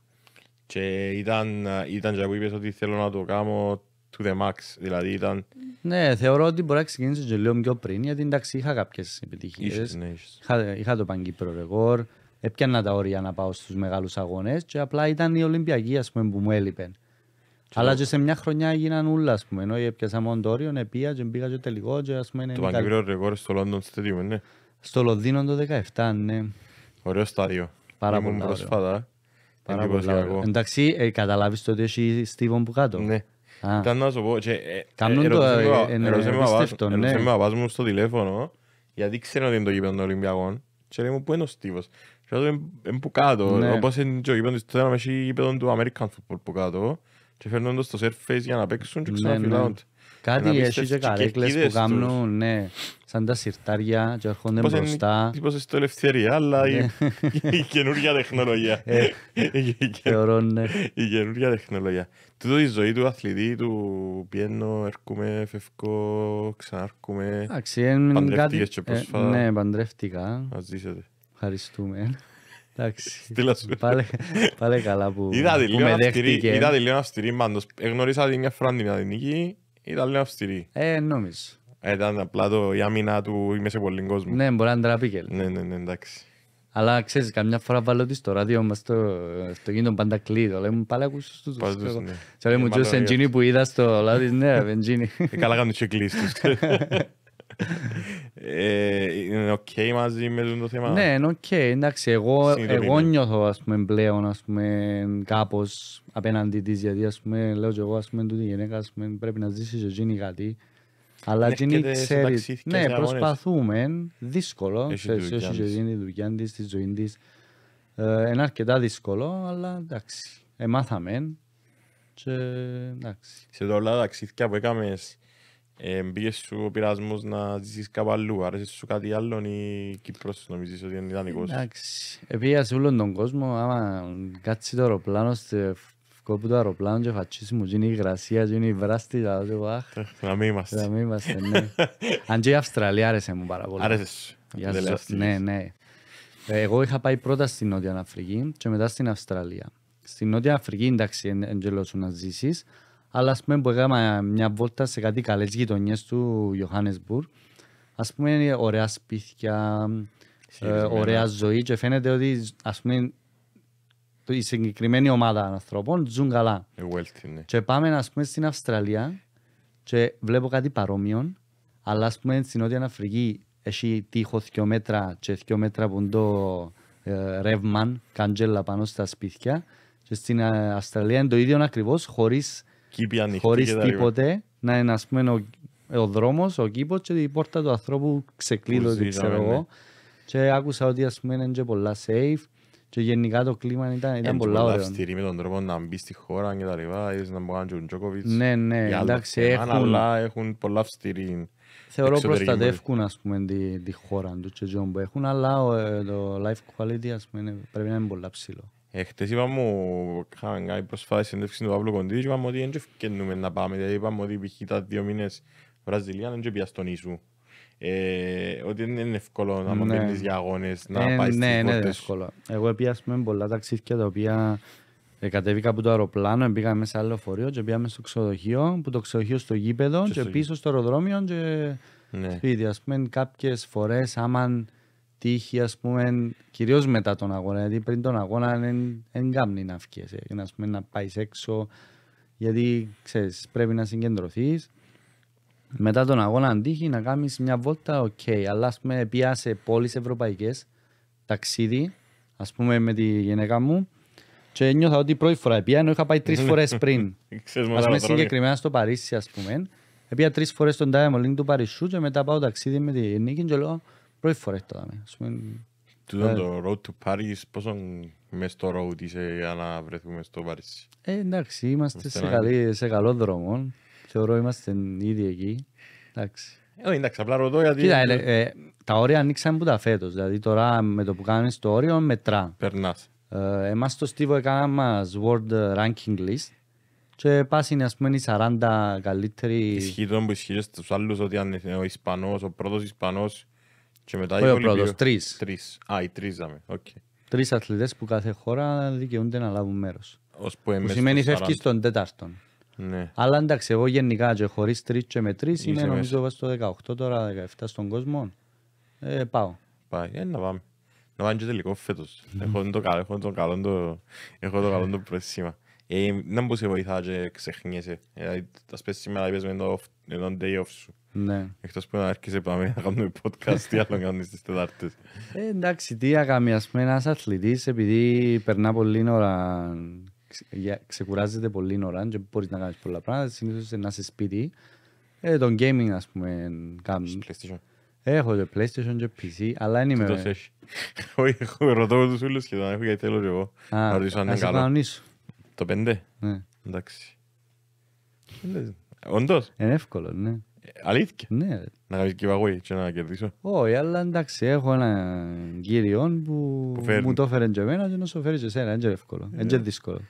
Και ήταν, ήταν και που είπες ότι θέλω να το κάνω to the max. Δηλαδή ήταν... Ναι, θεωρώ ότι μπορεί να ξεκινήσω και λίγο πιο πριν, γιατί εντάξει είχα κάποιες επιτυχίες. Ίσως, ναι, ίσως. Είχα, είχα το Παγκύπρο ρεκόρ, έπιανα τα όρια να πάω στους μεγάλους αγώνες και απλά ήταν η Ολυμπιακή ας πούμε, που μου έλειπε. Αλλά και σε μια χρονιά έγιναν όλα, ας πούμε, ενώ έπιασα μόνο το όριο, επία και πήγα και τελικό και ας πούμε, Το είναι καλ- παγκύπριο ρεκόρ στο London Stadium, ναι. Στο Λονδίνο το 17, ναι. Ωραίο στάδιο. Πάρα Ήμουν πολλά ωραίο. πρόσφατα. Πάρα πολλά Εντυπωσιακό. ωραία. Εντάξει, ε, καταλάβεις το ότι έχει Στίβον που κάτω. Ναι. Α. Ήταν να σου πω, και, ε, Κάνουν ε, το, ερώτησε με ο- ε, ε, ερώτησε με ο απίστευτο, παπάς- ναι. ερώτησε με ο παπάς μου στο τηλέφωνο, γιατί ξέρει ότι είναι το γήπεδο των Ολυμπιακών. Και λέει μου, πού είναι ο Στίβος; Και λέω του, είναι που κάτω. Ναι. Όπως είναι και ο γήπεδος της Τότεναμ, έχει γήπεδο του American Football που κάτω. Και φέρνουν το στο surface για να παίξουν και Ναι, ξαναφυλάουν. Κάτι Είναι έχει απίστευτοι και καρέκλες που κερκίδες κάνουν, ναι, σαν τα σιρτάρια και έρχονται Πώς είναι μπροστά. τύπος στο ελευθερία, αλλά η- Ναι. η καινούργια τεχνολογία. Ε, Η- η- Θεωρώ, ναι. Η καινούργια τεχνολογία. Τούτο η ζωή του αθλητή, του πιένω, έρχομαι, φεύγω, ξανάρχομαι. Εντάξει, είναι Παντρεύτηκες κάτι... και ε, πρόσφατα. Ναι, παντρεύτηκα. Να ζήσετε. Ευχαριστούμε. Εντάξει. Στείλα σου. Πάλι, πάλι καλά που, Είδα τη που λίγο με αυστηρή, δέχτηκε. είδα τη λίγο αυστηρή πάντως. Εγνωρίσα την μια φορά την είδα την νίκη, ήταν λίγο αυστηρή. Ε, νομίζω. Ε, Ήταν απλά το, η άμυνα του είμαι σε πολλήν κόσμο. Ναι, μπορεί να τραπεί Ναι, ναι, ναι, εντάξει. Αλλά ξέρεις, καμιά φορά βάλω τη στο ράδιο μας στο, στο γίνον πάντα κλείδω. Λέμε πάλι ακούσους τους. Πάντως, ξέρω. ναι. Και λέει μου Ε, «Τζος, μάλλον εντζίνι που είδα στο λάδι, ναι, ρε, εντζίνι. Ε, Καλά κάνουν και κλείστους. Ε, Είναι οκ μαζί με το θέμα; Ναι, είναι οκ. Εντάξει, εγώ, Συνειδητοποιημένο. εγώ νιώθω ας πούμε, πλέον ας πούμε, κάπως απέναντι της, γιατί ας πούμε, λέω και εγώ ας πούμε, τούτη η γυναίκα ας πούμε, πρέπει να ζήσει και εκείνη κάτι. Αλλά Δεν εκείνη έρχεται σε ξέρει, ταξίδια, ναι, σε αγώνες. προσπαθούμε, δύσκολο, Έχει τη ξέρεις, δουλειά έχει και της. εκείνη τη δουλειά της, της ζωής της. Ε, είναι αρκετά δύσκολο, αλλά εντάξει, εμάθαμε και εντάξει. Σε τα όλα τα ταξίδια που έκαμες, ε, πήγες σου ο πειρασμός να ζήσεις κάπου αλλού. Άρεσε σου κάτι άλλο ή Κύπρος νομίζεις ότι είναι ιδανικός; Εντάξει, επειδή σε όλον τον κόσμο, άμα κάτσεις το αεροπλάνο, στε- φκώ από το αεροπλάνο και φατσίσει μου γίνει η υγρασία, γίνει η βράστη, θα λέω, αχ, Να μην είμαστε. θα μην είμαστε, ναι. Αν και η Αυστραλία άρεσε μου πάρα πολύ. Άρεσες σου. Για Δεν ζω- λέω Ναι, αστείες. ναι. Ε, Εγώ είχα πάει πρώτα στην Νότια Αφρική και μετά στην Αυστραλία. Στην Νότια Αφρική, εντάξει, εν εν σου να ζήσεις, αλλά ας πούμε που έκανα μια βόλτα σε κάτι καλές γειτονιές του Johannesburg, ας πούμε είναι ωραία σπίτια, ε, Συνηθισμένα. ωραία ζωή και φαίνεται ότι ας πούμε το- η συγκεκριμένη ομάδα ανθρώπων ζουν καλά. Ε, wealthy, ναι. Και πάμε ας πούμε στην Αυστραλία και βλέπω κάτι παρόμοιο, αλλά ας πούμε στην Νότια Αφρική έχει τείχο 2 μέτρα και 2 μέτρα που είναι το ε, ρεύμα, καντζέλα πάνω στα σπίτια και στην ε, Αυστραλία είναι το ίδιο ακριβώς χωρίς, Κήπη ανοιχτή χωρίς και τα λοιπά. τίποτε να είναι ας πούμε ο, ο δρόμος, ο κήπος και η πόρτα του ανθρώπου ξεκλείδωτη ζήσαμε, ξέρω ναι. εγώ και άκουσα ότι ας πούμε είναι και πολλά safe και γενικά το κλίμα ήταν, ήταν Είναι πολλά ωραίο. αυστηρή με τον τρόπο να μπει στη χώρα και τα λοιπά. Είδες να μπορεί να κάνει ο Τζόκοβιτς. Ναι, ναι, για άλλος εντάξει, θέμα, έχουν- Αλλά έχουν πολλά αυστηρή. Θεωρώ εξωτερική προστατεύουν ας πούμε τη, τη χώρα τους και τζον που έχουν, αλλά ο, ε, το life quality ας πούμε είναι- πρέπει να είναι πολλά ψηλό. Ε, χτες είπαμε, είχαμε κάνει πρόσφατα συνέντευξη του Παύλου Κοντής και είπαμε ότι δεν ευκαινούμε να πάμε. Δηλαδή είπαμε ότι π.χ. τα δύο μήνες Βραζιλία δεν πια στον Ίσου. Ε, ότι δεν είναι εύκολο να Ναι. μαθαίνεις για αγώνες, να Ε, πάεις στις ναι, είναι πόρτες σου. δύσκολο. Εγώ πήγα ας πούμε πολλά ταξίδια τα οποία ε, κατέβηκα από το αεροπλάνο, πήγα μέσα σε άλλο φορείο και πήγαμε στο ξενοδοχείο, που το ξενοδοχείο στο γήπεδο Και και, στο πίσω στο αεροδρόμιο και Ναι. σπίτι. Ας πούμε κάποιες φορές άμα τύχει ας πούμε, κυρίως μετά τον αγώνα, γιατί πριν τον αγώνα δεν κάνει να βγεις, ε, ας πούμε, να πάεις έξω, γιατί ξέρεις πρέπει να συγκεντρωθείς. Μετά τον αγώνα αν τύχει να κάνεις μια βόλτα, οκ. Αλλά ας πούμε πήγα σε πόλεις ευρωπαϊκές, ταξίδι, ας πούμε με τη γυναίκα μου και νιώθα ότι πρώτη φορά πήγα, ενώ είχα πάει τρεις φορές πριν. Ξέρεις με Ας τα πούμε αεροδρόμια. συγκεκριμένα στο Παρίσι, ας πούμε. Πήγα τρεις φορές στον Diamond League του Παρισιού και μετά πάω ταξίδι με τη Νίκη και λέω πρώτη φορά το δάμε. Ας πούμε, Τούτον το road to Paris, πόσο μες στο road είσαι για να βρεθούμε στο Παρίσι; Ε, εντάξει, είμαστε Είμαστε σε, ένα- καλή, σε καλό δρόμο. Θεωρώ είμαστε ήδη εκεί. Εντάξει. Ε, όχι, εντάξει, απλά ρωτώ γιατί Κοίτα, ε, ε, τα όρια ανοίξαν που τα φέτος. Δηλαδή τώρα με το που κάνεις το όριο μετρά. περνάς. Ε, εμάς στο Στίβο έκανα μας World Ranking List και πας είναι ας πούμε οι 40 καλύτεροι... Ισχύει το που ισχύει στους άλλους ότι αν είναι ο Ισπανός, ο πρώτος Ισπανός και μετά οι Όχι ο υπόλοιποι- πρώτος, τρεις. Τρεις. Α, οι τρεις δάμε. Οκ. Τρεις αθλητές που κάθε χώρα δικαιούνται να λάβουν μέρος. Ως που είμαι Που στους σημαίνει 40. φεύγεις στον τέταρτον. Ναι. Αλλά εντάξει, εγώ γενικά και χωρίς τρεις και με τρεις είμαι Είσαι νομίζω στο 18 τώρα, 17 στον κόσμο. Ε, πάω. Πάει, ε, να πάμε. Να πάμε και τελικό φέτος. Έχω το καλό, έχω το καλό το, έχω το καλό το προσήμα. Ε, να μου σε βοηθά και ξεχνιέσαι. Ε, ας πες σήμερα είπες με το, off- με το day off σου. Ναι. Εκτός που να έρχεσαι πάμε να κάνουμε podcast, τι άλλο κάνεις τις Τετάρτες. Ε, εντάξει, τι ακάμει, ας πούμε ένας αθλητής επειδή περνά πολλή ώρα, ξε- για- ξεκουράζεται πολλή ώρα και μπορείς να κάνεις πολλά πράγματα, συνήθως είναι να είσαι σπίτι. Ε, το gaming ας πούμε κάνω. PlayStation. Έχω και PlayStation και PC, αλλά δεν Τι είμαι... τόσο έχει. Όχι, έχω ρωτώ τους όλους και τον έχω γιατί θέλω και εγώ. Α, Να ρωτήσω αν είναι ας σε καλό. κανονίσω. Το πέντε; Ναι. Εντάξει. Ε, λες, Όντως, Είναι εύκολο, ναι. ε, αλήθεια; Ναι, ρε. Να κάνεις giveaway και να κερδίσω. Όχι, αλλά εντάξει, έχω έναν κύριο που, Που φέρνει. μου το έφερε και εμένα και να σου φέρει και εσένα. Είναι και εύκολο, είναι και δύσκολο.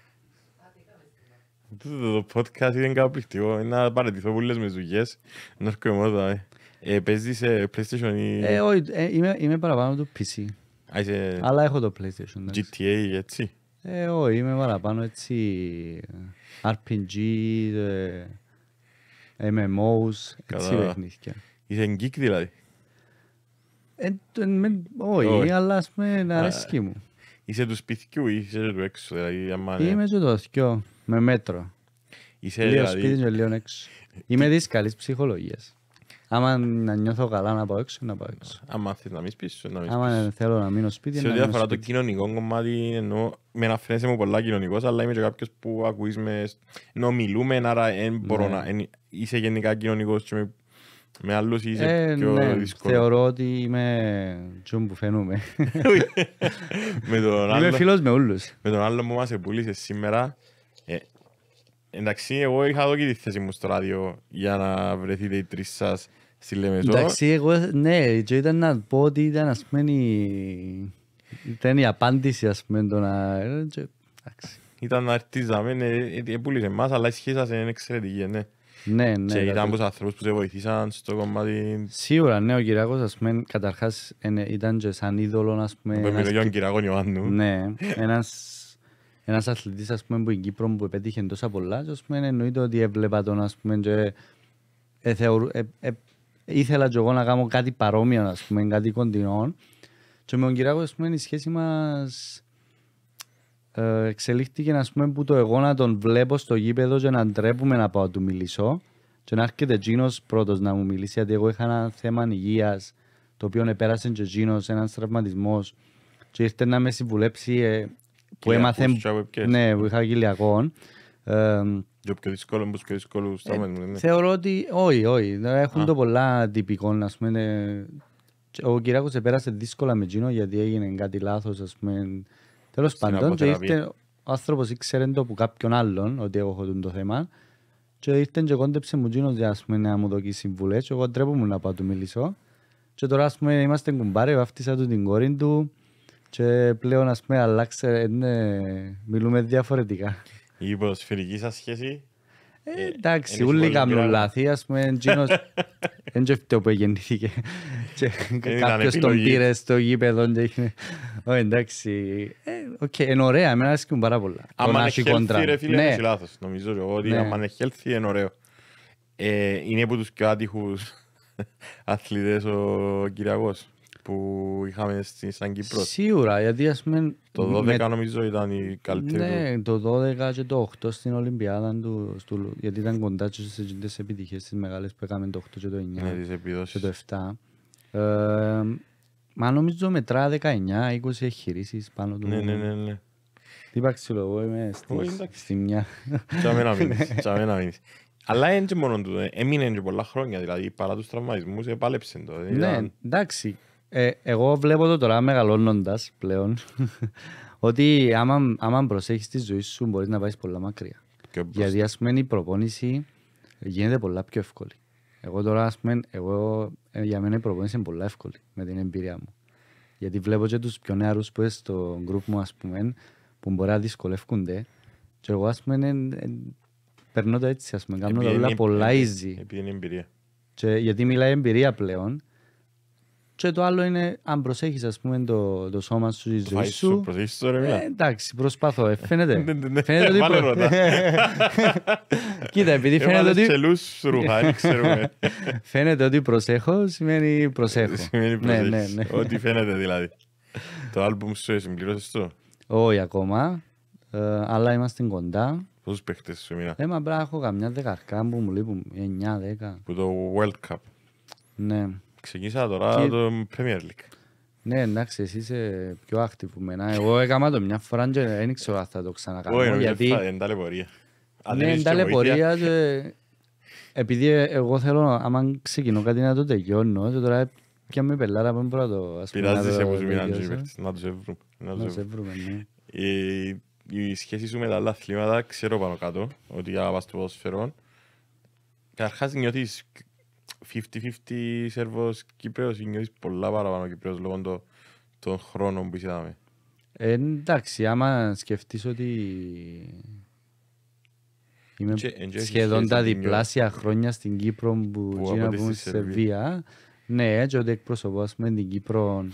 Το το podcast είναι καταπληκτικό. Είναι να παραιτηθώ που λες με δουλειές. Να έρχομαι μόνο εδώ. ε. Ε, Παίζεις σε PlayStation ή... Ε, όχι, ε, είμαι, είμαι παραπάνω του PC, Α, είσαι αλλά έχω το PlayStation. εντάξει. GTA έτσι. Ε, όχι, είμαι παραπάνω έτσι RPG, ε, MMOs, έτσι Καλά. παιχνίδια. Είσαι geek δηλαδή. Ε, το- με- όχι, Όχι. αλλά ας πούμε να αρέσκει μου. Είσαι του σπιτιού ή είσαι του έξω. Δηλαδή, άμα είναι- Είμαι και το θκυο, με μέτρο. είσαι Λίγο σπίτι δηλαδή... και λίγο έξω. Είμαι της καλής ψυχολογίας. Άμα να νιώθω καλά να πάω έξω, να πάω έξω. Άμα θες να μείνεις πίσω, να μείνεις Άμα πίσω. θέλω να μείνω σπίτι, Σε να ό,τι μείνω αφορά το σπίτι. κοινωνικό κομμάτι, εννοώ, με να φαίνεσαι μου πολλά κοινωνικός, αλλά είμαι και κάποιος που ακούεις με... Ενώ μιλούμε, άρα δεν μπορώ Ναι. να... εν- Είσαι γενικά κοινωνικός και με, με άλλους είσαι Ε, πιο ναι, δύσκολο. θεωρώ ότι είμαι τζον που φαίνομαι. με, τον Είμαι άλλο, φίλος με όλους. με τον άλλο που μας επούλησε σήμερα, ε, εντάξει, εγώ είχα δω και τη θέση μου στο ράδιο για να βρεθείτε οι τρεις σας στη Λεμεσό. Εντάξει, εγώ, ναι, και ήταν να πω ότι ήταν, ας πούμε, η... ήταν η απάντηση, ας πούμε, το να... ε, και- Εντάξει. Ήταν να αρτίζαμε, ε, επούλησε εμάς, αλλά η σχέση σας είναι εξαιρετική, ε, ναι. Ναι, ναι. Και δηλαδή. ήταν από τους ανθρώπους που σε βοηθήσαν στο κομμάτι Σίγουρα, ναι, ο Κυριάκος, ας πούμε, καταρχάς είναι- ήταν και σαν είδωλο, ας πούμε, με ένας τον Γιώργο Κυραγόν Ιωάννου. Ναι, ένας, ένας αθλητής ας πούμε, που στην Κύπρο που επέτυχε τόσα πολλά και, ας πούμε, εννοείται ότι έβλεπα τον ας πούμε, και ε, θεωρού, ε, ε, ήθελα και εγώ να κάνω κάτι παρόμοιο, ας πούμε, κάτι κοντινό και με τον Κυριάκο ας πούμε, η σχέση μας ε, εξελίχθηκε ας πούμε, που το εγώ να τον βλέπω στο γήπεδο και να ντρέπουμε να πάω να του μιλήσω. Και να έρχεται εκείνος πρώτος να μου μιλήσει γιατί εγώ είχα ένα θέμα υγείας το οποίο επέρασε και εκείνος ένας τραυματισμός. Και ήρθε να με συμβουλέψει ε, που Κυλιακούς έμαθε και από επιές. ναι, που είχα κυλιακών ε, Και ο πιο δύσκολο, τους πιο δύσκολους τραυματισμούς, ναι. Θεωρώ ότι όχι, όχι. Έχουν Α. το πολλά τυπικό, ας πούμε. ε, και Ο Κυριάκος επέρασε δύσκολα με εκείνο γιατί έγινε κάτι λάθος, ας πούμε. Τέλος Στην πάντων, και αποθεραπεία. ήρθε ο άνθρωπος ήξερε το από κάποιον άλλον ότι εγώ έχω τούτο το θέμα και ήρθε και κόντεψε μου εκείνος για ας πούμε, να μου δώσει συμβουλές και εγώ ντρέπομαι να πάω του μιλήσω και τώρα ας πούμε είμαστε κουμπάρε, βάφτισα του την κόρη του και πλέον ας πούμε αλλάξε, ε, ναι, μιλούμε διαφορετικά. Η ποδοσφαιρική σας σχέση, Ε, Ε, εντάξει, είναι όλοι σχόλιο κάνουν πειράγμα. λάθη, ας πούμε, εκείνος δεν και φταίω που γεννήθηκε και ήταν κάποιος τον επιλογή. πήρε στο γήπεδο και έγινε... Όχι, εντάξει, ε, οκ, είναι ωραία, εμένα αρέσκουν πάρα πολλά. Το άμα να είναι έχει healthy κόντρα. ρε φίλε, Ναι, είναι λάθος. Νομίζω και εγώ ότι Ναι. άμα είναι healthy είναι ωραίο. Ε, είναι από τους πιο άτυχους αθλητές ο Κυριακός που είχαμε στη Σαν Κύπρος. Σίγουρα, γιατί ας πούμε... Το 12 με- νομίζω ήταν η καλύτερη του. Ναι, το 12 και το 8 στην Ολυμπιάδα του, στο- γιατί ήταν κοντά και σε εκείνες τις επιτυχίες τις μεγάλες που έκαμε το 8 και το 9 Ναι, τις και επιδόσεις. το 7. Ε, μα νομίζω μετρά 19-20 εγχειρήσεις πάνω του. Ναι, ναι, ναι, ναι. Τι παξιλό, εγώ είμαι στη, Όχι, εντάξει. στη μια. Τσάμε να μείνεις, τσάμε να μείνεις. Αλλά είναι και μόνο του, ε, έμεινε και πολλά χρόνια, δηλαδή παρά τους τραυματισμούς επάλεψε το. ναι, Ήταν- εντάξει. Ε, εγώ βλέπω το τώρα μεγαλώνοντας πλέον ότι άμα, άμα προσέχεις τη ζωή σου μπορείς να πάει πολλά μακριά. και μπροστά. Γιατί ας πούμε η προπόνηση γίνεται πολλά πιο εύκολη. Εγώ τώρα, ας πούμε, εγώ, ε, για μένα η προπόνηση είναι πολλά εύκολη με την εμπειρία μου. Γιατί βλέπω και τους πιο νεαρούς που είναι στο γκρουπ μου, ας πούμε, που μπορεί να δυσκολεύκονται. Και εγώ, ας πούμε, ε, ε, περνώ το έτσι, ας πούμε, κάνω τα Επειδή όλα είναι- πολλά επειδή- easy. Επειδή είναι εμπειρία. Και, γιατί μιλάει εμπειρία πλέον. Και το άλλο είναι, αν προσέχεις, ας πούμε, το, το σώμα σου, η Το ζωή φάεις σου, σου. προσέχεις το ρε Ε, μιλά. εντάξει, προσπαθώ. Ε, φαίνεται. Ναι, ναι, ναι. φαίνεται ότι Βάλε προ- ρώτα. Κοίτα, επειδή φαίνεται Έβαλες ότι, τσελούς ρούχα, δεν ξέρουμε. φαίνεται ότι προσέχω, σημαίνει προσέχω. Σημαίνει ναι, ναι, προσέχεις. ναι. Ό,τι φαίνεται δηλαδή. Το άλμπουμ σου συμπληρώσες το; Όχι ακόμα, ε, αλλά είμαστε κοντά. Πόσους παίχτες σου μήνα; Ε, μα πρέπει να έχω καμιά δεκαρκά που μου λείπουν, 9-10. Που το World Cup. Ναι. Ξεκίνησα τώρα Και- το Premier League. Ναι, εντάξει, εσύ είσαι πιο active που μένα. Εγώ έκανα το μια φορά και δεν ξέρω αν θα το ξανακάνω. Όχι, νομίζω γιατί θα- είναι ταλαιπωρία. Αν δεν ναι, έχεις είναι και βοήθεια, ταλαιπωρία και επειδή εγώ θέλω, άμα ξεκινώ κάτι να το τελειώνω, και τώρα πια με πελάρα που δεν μπορώ να το ας πούμε, να Πειράζεις σε το πως μείναν τελειώσω. και οι παίχτες. Να τους έβρουν. Να τους Να σε έβρουν. βρούμε, ναι. Η- Η σχέση σου με τα άλλα αθλήματα ξέρω πάνω κάτω ότι αγαπάς το ποδοσφαιρό. Καταρχάς νιώθεις 50-50 Σέρβος Κύπρεος ή νιώθεις πολλά παραπάνω Κύπρεος λόγω το- των χρόνων που είδαμε. Ε, εντάξει, άμα σκεφτείς ότι είμαι Και- εν και έχει σχεδόν σχέση τα να την διπλάσια χρόνια στην Κύπρο που Που γίνα από που είμαι τη στη Σερβία. Σερβία, ναι, έτσι ότι εκπροσωπώ ας πούμε την Κύπρο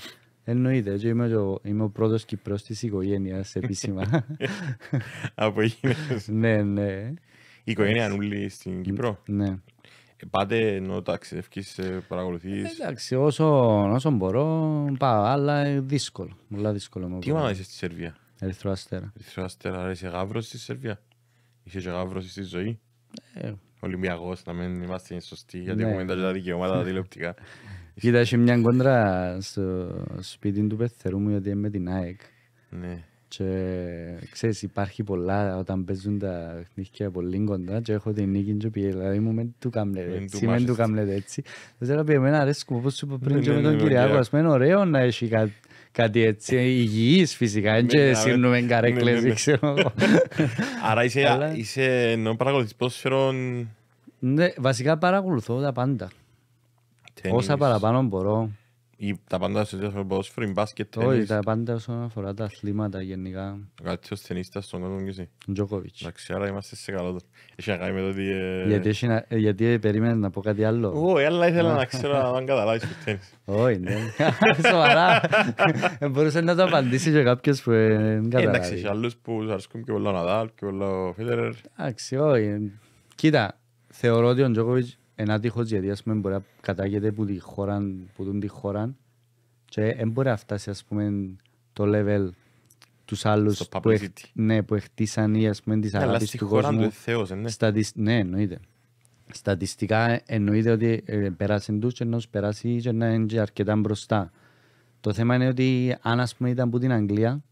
εννοείται, και είμαι, ο, είμαι ο πρώτος Κυπρός της οικογένειας επίσημα. Από έγινες. ναι, ναι, Η οικογένεια είναι όλοι στην Κύπρο. ναι. Ε, Πάτε ενώ ταξιδεύκεις, ε, παρακολουθείς. Εντάξει, όσο, όσο μπορώ πάω, αλλά είναι δύσκολο, πολλά δύσκολο. μου Τι πω. ομάδα είσαι στη Σερβία; Ερυθρό Αστέρα. Ερυθρό Αστέρα, άρα είσαι γάβρος στη Σερβία; Είσαι και γάβρος στη ζωή; Ε, Ολυμπιακός, να μην είμαστε σωστοί, γιατί Ναι. έχουμε τα τα δικαιώματα τα τηλεοπτικά. Κοίτα, έχει μια κόντρα στο σπίτι του πεθερού μου, γιατί είναι με την ΑΕΚ. Ναι. Και ξέρεις, υπάρχει πολλά όταν παίζουν τα παιχνίδια πολύ κοντά και έχω την νίκη και πήγε, δηλαδή μου μεν του κάμνετε Μεν έτσι, του μεν του μάχεστε. κάμνετε έτσι. Δεν ξέρω, πει εμένα αρέσει όπως σου είπα πριν Ναι, και ναι, με ναι, τον με Κυριάκο, Κυριάκο. ας πούμε, είναι ωραίο να έχει κά- κάτι έτσι υγιής φυσικά, Ναι, και ναι, σύρνουμε ναι, καρέκλες, ναι, ναι. δεν ξέρω εγώ. Άρα είσαι, Αλλά- είσαι ενώ παρακολουθείς ποδόσφαιρο, Ναι, βασικά παρακολουθώ τα πάντα. τένις, Όσα παραπάνω μπορώ. Ή τα πάντα στο τέτοιο ποδόσφαιρο, η μπάσκετ, Όχι, τένις, τα πάντα όσον αφορά τα αθλήματα γενικά. ο καλύτερος ταινίστας στον κόσμο και εσύ. Τζόκοβιτς. Εντάξει, άρα είμαστε σε καλό. Έχει να κάνει με το ότι... ε, Γιατί, έχει να- ε, γιατί περίμενε να πω κάτι άλλο. Όχι, αλλά ήθελα να ξέρω αν καταλάβεις το τένις. Όχι, ναι. Σοβαρά. Ε, Μπορούσε να το απαντήσει και κάποιος που ε, δεν Ε, Εντάξει, καταλάβει. έχει άλλους που τους αρέσκουν και πολλά ο Ναδάλ και πολλά ο Φederer. Εντάξει, όχι. Κοίτα, θεωρώ ότι ο Τζόκοβιτς είναι άτυχος γιατί ας πούμε μπορεί να κατάγεται που τη χώρα, που τούν τη χώρα και δεν μπορεί να φτάσει ας πούμε το level τους άλλους Στο που, εκ- publicity. ναι, που εκτίσαν ή ας πούμε της Αλλά αγάπης στη του χώρα του κόσμου. είναι Θεός, ε, ναι. Στατισ... Ναι, εννοείται. Στατιστικά εννοείται ότι ε, πέρασαν τους και να τους περάσει και να είναι και αρκετά μπροστά. Το θέμα είναι ότι αν ας πούμε ήταν από την Αγγλία,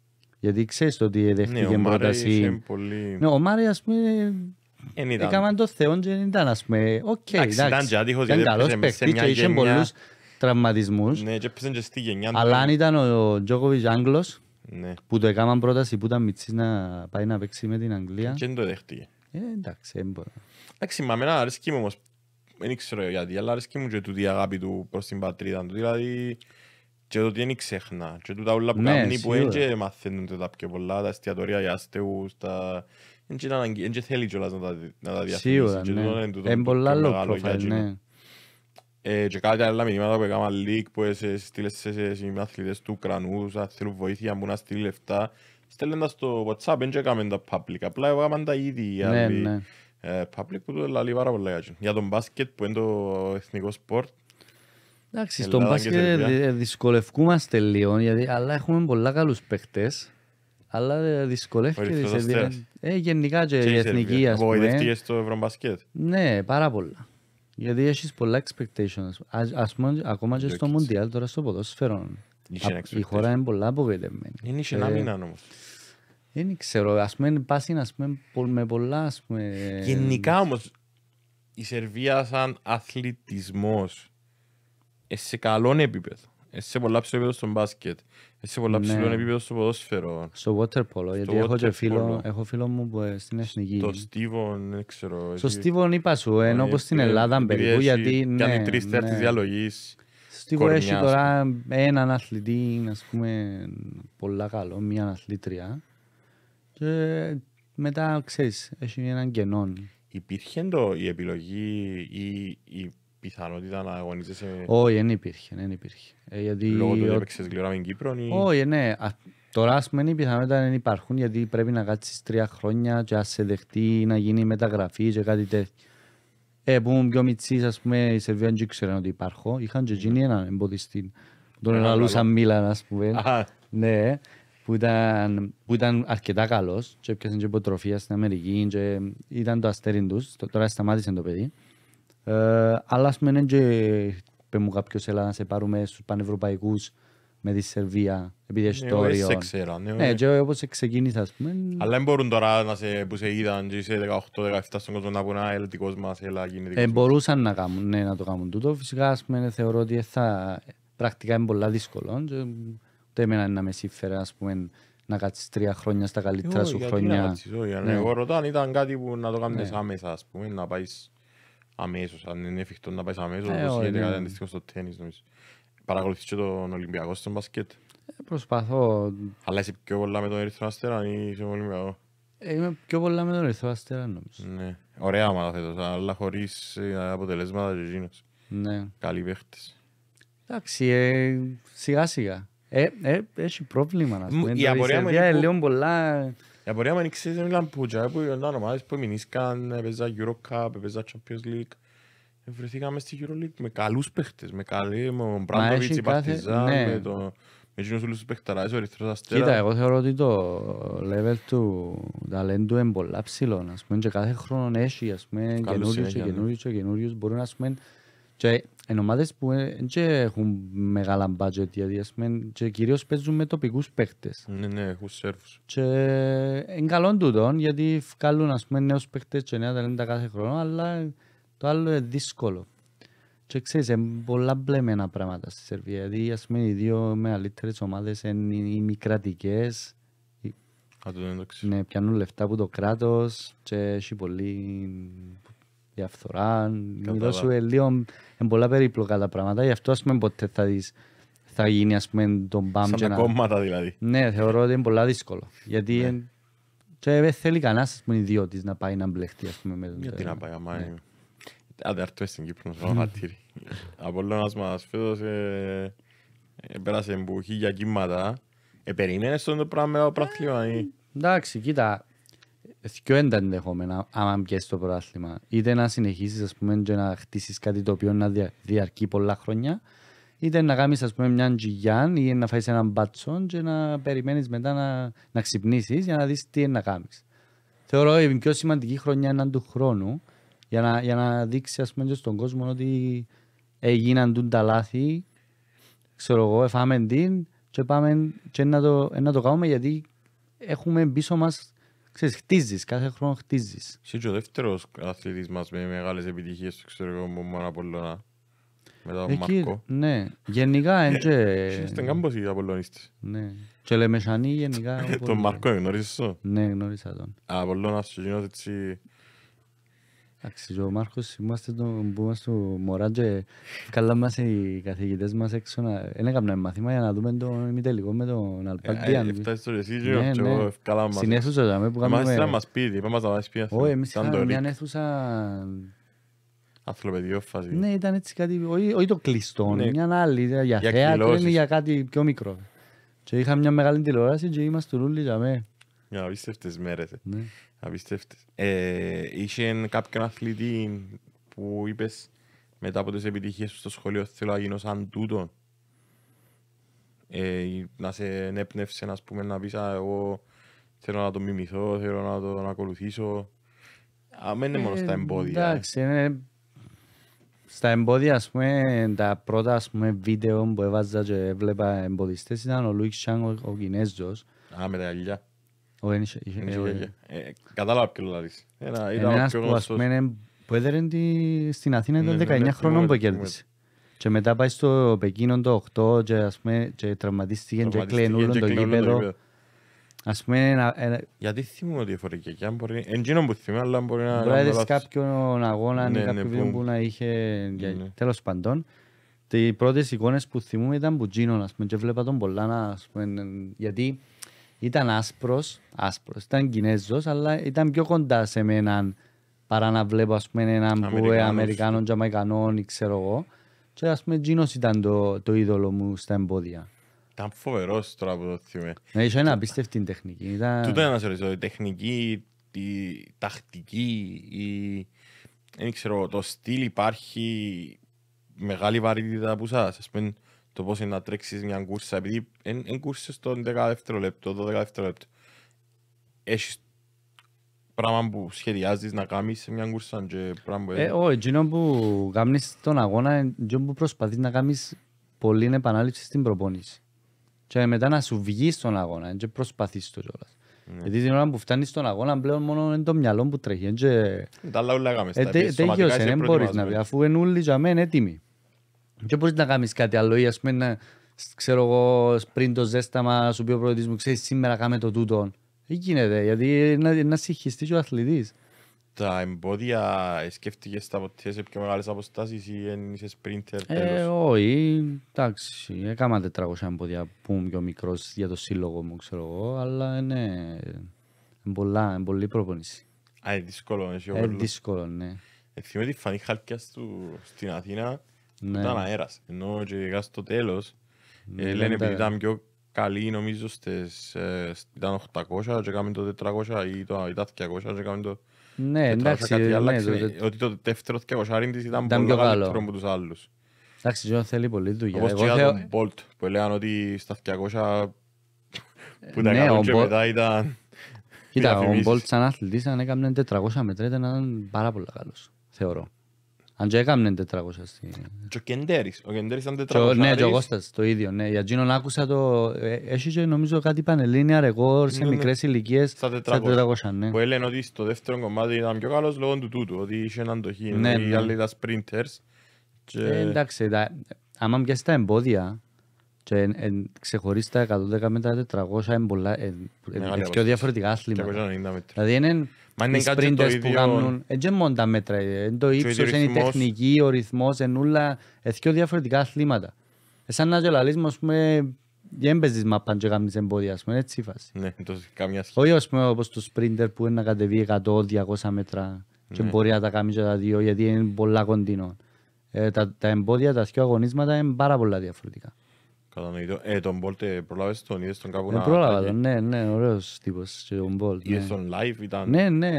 γιατί ξέρεις το ότι Ναι, δέχτηκε ο Μάρεϊ είχε πρόταση. πολύ... Ναι, ο Μάρεϊ ας πούμε Εν ήταν. Έκαναν το θεό και δεν ήταν ας πούμε οκ, Εντάξει, ήταν εντάξει. και άτυχος, Ήταν γιατί καλός έπαιζε μες σε παίκτης μια και είχε γενιά. πολλούς τραυματισμούς. Ναι, και έπαιζε και στη γενιά του. Αλλά αν ήταν ο Τζόκοβιτς Άγγλος Ναι. που το έκαναν πρόταση που ήταν μητσής να πάει να παίξει με την Αγγλία. Και δεν το δέχτηκε. Ε, εντάξει, δεν μπορώ. Εντάξει, μα εμένα αρέσκει μου όμως, δεν ξέρω γιατί, αλλά αρέσκει μου και τούτη η αγάπη του προς την πατρίδα του, δηλαδή και το ότι δεν ξέχνα, και τούτα όλα που Ναι, κάνει που δεν σίγουρα. και μαθαίνουν τα πιο πολλά, τα εστιατορία για αστεούς, τα... Δεν και είναι αναγκη- δεν και θέλει κιόλας να τα, να τα διαφημίσει. Σίγουρα, και τούτο ναι. είναι τούτο Είναι το πολλά πιο low μεγάλο για profile, εκείνο. ναι. Ε, και κάτι άλλα μηνύματα που έκαναν leak που έσαι- στείλες σε σε συμμαθλητές του Ουκρανούς, αν θέλουν βοήθεια που να στείλει λεφτά. Στέλνουν τα στο WhatsApp, δεν έκαμε τα public, απλά έκαναν τα ήδη οι Ναι, άλλοι. ναι. Ε, public που το λέει πάρα πολλά για εκείνο. Για τον μπάσκετ που είναι το εθνικό σπορτ, Εντάξει, Ελλάδα στον και μπάσκετ Σερβία. δυ- δυσκολευκούμαστε λίγο, γιατί, αλλά έχουμε πολλά καλούς παίχτες. Αλλά ε, Ο δυσκολεύεται η Ερυθρός Σερβία. Αστέρας. Ε, γενικά και και η η εθνική, Σερβία. ας πούμε. Απογοητευτήκες στο Ευρωμπάσκετ. Ναι, πάρα πολλά. Γιατί έχεις πολλά expectations. Ας, ας πούμε, ακόμα και στο Jokic. Μουντιάλ, τώρα στο ποδόσφαιρο. Είχε Α- ένα Η χώρα expectation. είναι πολλά απογοητευμένη. Δεν είχε Ε, ένα μήνα όμως. Δεν ξέρω, ας πούμε, πάση ας πούμε, πο- με πολλά, ας πούμε... Γενικά όμως, η Σερβία σαν αθλητισμός ε, σε καλό επίπεδο. Είσαι σε πολλά ψηλό επίπεδο στο μπάσκετ. Είσαι σε πολλά Ναι. ψηλό επίπεδο στο ποδόσφαιρο. Στο water polo, γιατί έχω και water φίλο, polo. έχω φίλο μου που ε, στην εθνική. Το Στίβον, δεν ξέρω. Στο εσύ- Στίβον είπα σου, ενώ Ε, όπως στην ε, Ελλάδα επειδή περίπου, έχει- γιατί ναι, Κάνει τρεις τέταρτης ναι. διαλογής. Στίβο έχει κορμιάς, ας τώρα έναν αθλητή, ας πούμε, πολλά καλό, μία αθλήτρια. Και μετά, ξέρεις, έχει έναν κενό. Υπήρχε το, η επιλογή ή η πιθανότητα να αγωνίζεσαι Όχι, δεν υπήρχε, δεν υπήρχε. Ε, γιατί... λόγω του ότι ο- έπαιξες γλυόρα με την Κύπρο ή... Όχι, ναι. Α, Τώρα, ας πούμε, οι πιθανότητα δεν υπάρχουν, γιατί πρέπει να κάτσεις τρία χρόνια και ας σε δεχτεί να γίνει μεταγραφή και κάτι τέτοιο. Ε, που ήμουν πιο μητσής, ας πούμε, η Σερβία δεν ήξεραν ότι υπάρχω. Είχαν και εκείνοι έναν εμποδιστή. Τον Έναν ελαλούσαν καλό. Μίλαν, ας πούμε. Α, Ναι, που ήταν, που ήταν αρκετά καλός και έπιασαν και υποτροφία στην Αμερική και ήταν το αστέρι τους, Το- τώρα σταμάτησε το παιδί. Ε, αλλά ας πούμε είναι και είπε μου κάποιος έλα να σε πάρουμε στους πανευρωπαϊκούς με τη Σερβία επειδή έχει ναι, το όχι, σε όριο. ξέρω, ναι, Ναι, όχι. και όπως ξεκίνησα ας πούμε. Αλλά δεν μπορούν τώρα να σε, που σε είδαν και είσαι 18-17 στον κόσμο να πούνε «Α, έλα δικός μας, έλα γίνει δικός Ε, μας». μπορούσαν να, κάνουν, ναι, να το κάνουν τούτο. Φυσικά ας πούμε, θεωρώ ότι θα, πρακτικά είναι πολλά δύσκολο. Και, ούτε εμένα να με σύμφερε ας πούμε, να κάτσεις τρία χρόνια στα καλύτερα Όχι, σου γιατί να χρόνια. κάτσεις, όχι, αν Ναι. Εγώ ρωτώ αν ήταν κάτι που να το κάνεις Ναι. άμεσα, ας πούμε, να πάεις αμέσως, αν είναι εφικτό να πάεις αμέσως, Ε, όπως όχι, γίνεται ναι. κάτι αντίστοιχο στο τέννις, νομίζω. Παρακολουθείς και τον Ολυμπιακό στον μπασκετ. Ε, Προσπαθώ. Αλλά είσαι πιο πολλά με τον Ερυθρό Αστέρα ή είσαι Ολυμπιακό; Ε, Είμαι πιο πολλά με τον Ερυθρό Αστέρα νομίζω. Ναι. Ωραία ομάδα φέτος, αλλά χωρίς ε, αποτελέσματα και εκείνος. Ναι. Καλοί παίχτες. Εντάξει, ε, σιγά σιγά. Ε, ε, έχει πρόβλημα να Μου- πούμε. η Το απορία μου Σερβία είναι είναι που- λίγο πολλά... Η απορία μου είναι ξέρεις, μιλάμε που τζάι που ήταν ομάδες που εμεινήσκαν, έπαιζα Eurocup, έπαιζα Champions League. Ε, Βρεθήκαμε στη EuroLeague με καλούς παίχτες, με καλή, με τον Μπράντοβιτς, έχει η κάθε- Παρτιζάν, ναι. με το... Με εκείνους όλους τους παίχταράδες, ο Ερυθρός Αστέρα. Κοίτα, εγώ θεωρώ ότι το level του ταλέντου είναι πολλά ψηλό. Ας πούμε, και κάθε χρόνο έχει ας πούμε, Καλούς καινούριους και συνέχεια, ναι. καινούριους και καινούριους. Μπορούν ας πούμε, και εν ομάδες που δεν έχουν μεγάλα budget, γιατί ας πούμε, και κυρίως παίζουν με τοπικούς παίχτες. Ναι, ναι, έχουν σέρβους. Και είναι καλό τούτο, γιατί βγάλουν ας πούμε, νέους παίχτες και νέα ταλέντα κάθε χρόνο, αλλά το άλλο είναι δύσκολο. Και ξέρεις, είναι πολλά μπλεμμένα πράγματα στη Σερβία, γιατί ας πούμε, οι δύο μεγαλύτερες ομάδες είναι οι οι μη κρατικές, Α, το δεν το ξέρω. ναι, πιάνουν λεφτά από το κράτος και έχει πολύ διαφθορά. Μιλώ σου ε, λίγο, είναι πολλά περίπλοκα τα πράγματα, γι' αυτό ας πούμε ποτέ θα δεις θα γίνει ας πούμε τον μπαμ Σαν και τα να... κόμματα δηλαδή. Ναι, θεωρώ ότι είναι πολλά δύσκολο. Γιατί Ναι. εν- και δεν θέλει κανένας ας πούμε, ιδιώτης να πάει να μπλεχτεί ας πούμε, με τον Γιατί το- να πάει, άμα ναι. είναι. Άντε, έρθουμε στην Κύπρο να φάω χατήρι. Απόλλωνας μας φέτος ε, ε, πέρασε που χίλια κύματα. Ε, περίμενες στον το πράγμα με το πράθλημα ή... Εντάξει, κοίτα, δυο είναι τα ενδεχόμενα άμα πιέσεις το πρωτάθλημα. Είτε να συνεχίσεις ας πούμε, και να χτίσεις κάτι το οποίο να δια- διαρκεί πολλά χρόνια, είτε να κάνεις ας πούμε, μια τζιγιά ή να φάεις έναν μπάτσο και να περιμένεις μετά να, να ξυπνήσεις για να δεις τι είναι να κάνεις. Θεωρώ η πιο σημαντική χρονιά είναι του χρόνου για να, για να δείξει ας πούμε, και στον κόσμο ότι έγιναν τούν τα λάθη, ξέρω εγώ, εφάμε την και πάμε και να το, να το κάνουμε γιατί έχουμε πίσω μας, ξέρεις, χτίζεις, κάθε χρόνο χτίζεις. Είσαι και ο δεύτερος αθλητής μας με μεγάλες επιτυχίες στο εξωτερικό μου μόνο Απολλώνα. Μετά τον Εκεί, Μάρκο. ναι, γενικά είναι και... Στην κάμπος οι Απολλωνίστες. Ναι, και Λεμεσανή γενικά. Τον πολύ- Μάρκο γνώρισες το; Ναι, γνώρισα τον. Απολλώνας και εκείνος έτσι... Εντάξει, και ο Μάρκος είμαστε το, που είμαστε στο Μωρά και καλά μας οι καθηγητές μας έξω να... Δεν έκαναν μάθημα για να δούμε το ημιτελικό με τον Ε, Αλπάκιαν. Έφτασες στο εσύ Ναι, και ναι. εγώ ευκάλα μας. Στην αίθουσα δάμε που Εμάς ήταν κάνουμε... μας σπίτι, είπαμε μας να πάμε σπίτι. Όχι, εμείς Ήταν το είχαμε μια ρίκ. αίθουσα... Αθλοπαιδείο φάση. Ναι, ήταν έτσι κάτι, όχι, όχι το κλειστό, Ναι. μια άλλη, για Για θέατρο εκδηλώσεις. είναι για κάτι πιο μικρό. Και είχα μια μεγάλη τηλεόραση και είμαστε όλοι για μέ. Για απίστευτες μέρες. ε. Ναι. Απίστευτες. Ε, Είχε κάποιον αθλητή που είπες μετά από τις επιτυχίες σου στο σχολείο θέλω να γίνω σαν τούτον. Ε, ή να σε ενέπνευσε να πούμε να πεις «Α, εγώ θέλω να το μιμηθώ, θέλω να το ακολουθήσω. Α, μένει μόνο στα Ε, εμπόδια. ε. Εντάξει, είναι... Στα εμπόδια, ας πούμε, τα πρώτα ας πούμε, βίντεο που έβαζα και έβλεπα εμποδιστές ήταν ο Λουίξ Τσάνγκ, ο, ο Κινέζος. Α, με τα γυαλιά. Κατάλαβα ποιο λάδεις. Ένα- Είναι Ήταν ο ένας πιο που, ας γνωστός. πούμε, είναι- που έδερε τη- στην Αθήνα Ναι, ήταν ναι, 19 ναι, χρόνων που θυμούμαι, κέρδισε. Και μετά πάει στο Πεκίνο το 8 και, ας πούμε, και τραυματίστηκε και Τραυματίστηκε έκλαινε όλο και το έκλαινε όλο το γήπεδο. γήπεδο. Ας πούμε, ένα- ένα- Γιατί θυμούμαι διαφορετικά, αν μπορεί... Εν εκείνο που θυμούμαι, αλλά μπορεί να... Μπορεί να κάνω είδες λάθος. κάποιον αγώνα Ναι, ή ναι, κάποιο βίντεο που- που να είχε... για- Ναι. Τέλος πάντων. Οι πρώτες εικόνες που θυμούμαι ήταν που Τζίνον, ας πούμε, και βλέπα τον πολλά να, ας πούμε, γιατί ήταν άσπρος, άσπρος, ήταν Κινέζος, αλλά ήταν πιο κοντά σε μένα παρά να βλέπω, ας πούμε, έναν που Αμερικάνος. ε, Αμερικάνων, Τζαμαϊκανών, ή ξέρω εγώ. Και, ας πούμε, Τζίνος ήταν το, το είδωλο μου στα εμπόδια. Ήταν φοβερός τώρα που το θυμούμαι. Ναι, είχε ένα απίστευτη τεχνική. Ήταν... Τούτο είναι να σε ρωτήσω, η τεχνική, η τακτική, η... Δεν ξέρω, το στυλ υπάρχει μεγάλη βαρύτητα από εσάς. Ας πούμε, το πώς είναι να τρέξεις μια κούρσα, επειδή εν κούρσες το 10 δευτερόλεπτο, 12 δευτερόλεπτο. Έχεις πράγμα που σχεδιάζεις να κάνεις σε μια κούρσα και πράγμα που... Ε, όχι, εκείνο που κάνεις στον αγώνα, είναι εκείνο που προσπαθείς να κάνεις πολλή επανάληψη στην προπόνηση. Και μετά να σου βγει στον αγώνα, και προσπαθείς το κιόλας. Ναι. Γιατί την ώρα που φτάνεις στον αγώνα πλέον μόνο είναι το μυαλό που τρέχει. Και... Τα άλλα όλα έκαμες. Ε, τα τε- επίσης σωματικά Τέλειωσε, είσαι δεν μπορείς να πει, προετοιμασμένος. αφού είναι όλοι για μένα έτοιμοι. Και μπορείς να κάνεις κάτι άλλο ή ας πούμε να, σ- ξέρω εγώ πριν το ζέσταμα σου πει ο πρόεδρος μου, ξέρεις σήμερα κάμε το τούτο. Δεν γίνεται, γιατί να, να συγχυστείς και ο αθλητής. Τα εμπόδια ε, σκέφτηκες τα ποτέ σε πιο μεγάλες αποστάσεις ή εν είσαι sprinter Ε, τέλος; όχι, εντάξει, έκανα 400 εμπόδια που ήμουν πιο μικρός για το σύλλογο μου, ξέρω εγώ, αλλά είναι, είναι πολλά, είναι πολλή προπονήση. Α, είναι δύσκολο, έχει ο Ε, Βέρλος. δύσκολο, ναι. Ε, Θυμάμαι τη φανή χάλκιας του στην Αθήνα που Ναι. Ήταν αέρας. Ενώ και ειδικά στο τέλος Ναι, ε, δεν λένε επειδή τα- ήταν πιο καλή νομίζω στις, ε, σ- ήταν 800 και έκαμε το 400 ή το, ήταν 200 και έκαμε το Ναι, 400 εντάξει, κάτι ναι, άλλαξε. το- το- Ότι το δεύτερο 200 της ήταν Ήταν πολύ πιο καλό. καλύτερο από τους άλλους. εντάξει, αυτό θέλει πολλή δουλειά. Όπως και Εγώ για θεω- τον Bolt που έλεγαν ότι στα 200 που τα Ναι, έκαναν ο και Bolt- μετά ήταν... Κοίτα, ο διαφημίσεις. Μπολτ σαν αθλητής αν έκαμε 400 μέτρα ήταν πάρα πολύ καλός, θεωρώ. Αν και έκαμε 400 στη... Και ο Κεντέρης. Ο Κεντέρης ήταν Και ο- 400 Ναι, και ο Κώστας το ίδιο. Ναι. Για εκείνον άκουσα το... ε, Έχει και νομίζω κάτι πανελλήνια ρεκόρ σε Ναι, ναι. μικρές ηλικίες Στα στα 400. 400. Ναι. που έλεγαν ότι στο δεύτερο κομμάτι ήταν πιο καλός λόγω του τούτου, ότι είχε έναν αντοχή, Ναι, ενώ οι ναι. άλλοι ήταν sprinters. Και... Ε, εντάξει, τα, άμα πιάσεις τα εμπόδια και εν, εν, ξεχωρίσεις τα 110 με τα 400 είναι πολλά, ε, ε, Μεγάλη ε, απόσταση. πιο διαφορετικά άθληματα. 290 μέτρα. Δηλαδή είναι Μα είναι οι κάτι το sprinters που ίδιο- κάνουν, ε, και μόνο τα μέτρα, ε, είναι το ο ύψος, ίδιος είναι η ρυθμός. τεχνική, ο ρυθμός, είναι όλα ε, πιο διαφορετικά αθλήματα. Ε, σαν να και λαλείς μου, ας πούμε, δεν παίζεις μάπαν και κάνεις εμπόδια, ας πούμε, έτσι η φάση. Ναι, το καμιά σχέση. Όχι ας πούμε όπως το sprinter που είναι να κατεβεί 100-200 μέτρα και Ναι. μπορεί να τα κάνει και τα δύο γιατί είναι πολλά κοντινό. Ε, τα, τα εμπόδια, τα δύο αγωνίσματα είναι πάρα πολλά διαφορετικά. Κατανοητό. Ε, τον Bolt ε, προλάβες τον, είδες τον κάπου Δεν να... πρόλαβα να- τον, ναι, ναι, ωραίος τύπος και ο Bolt. Είδες Ναι, τον live, ήταν... ναι, ναι.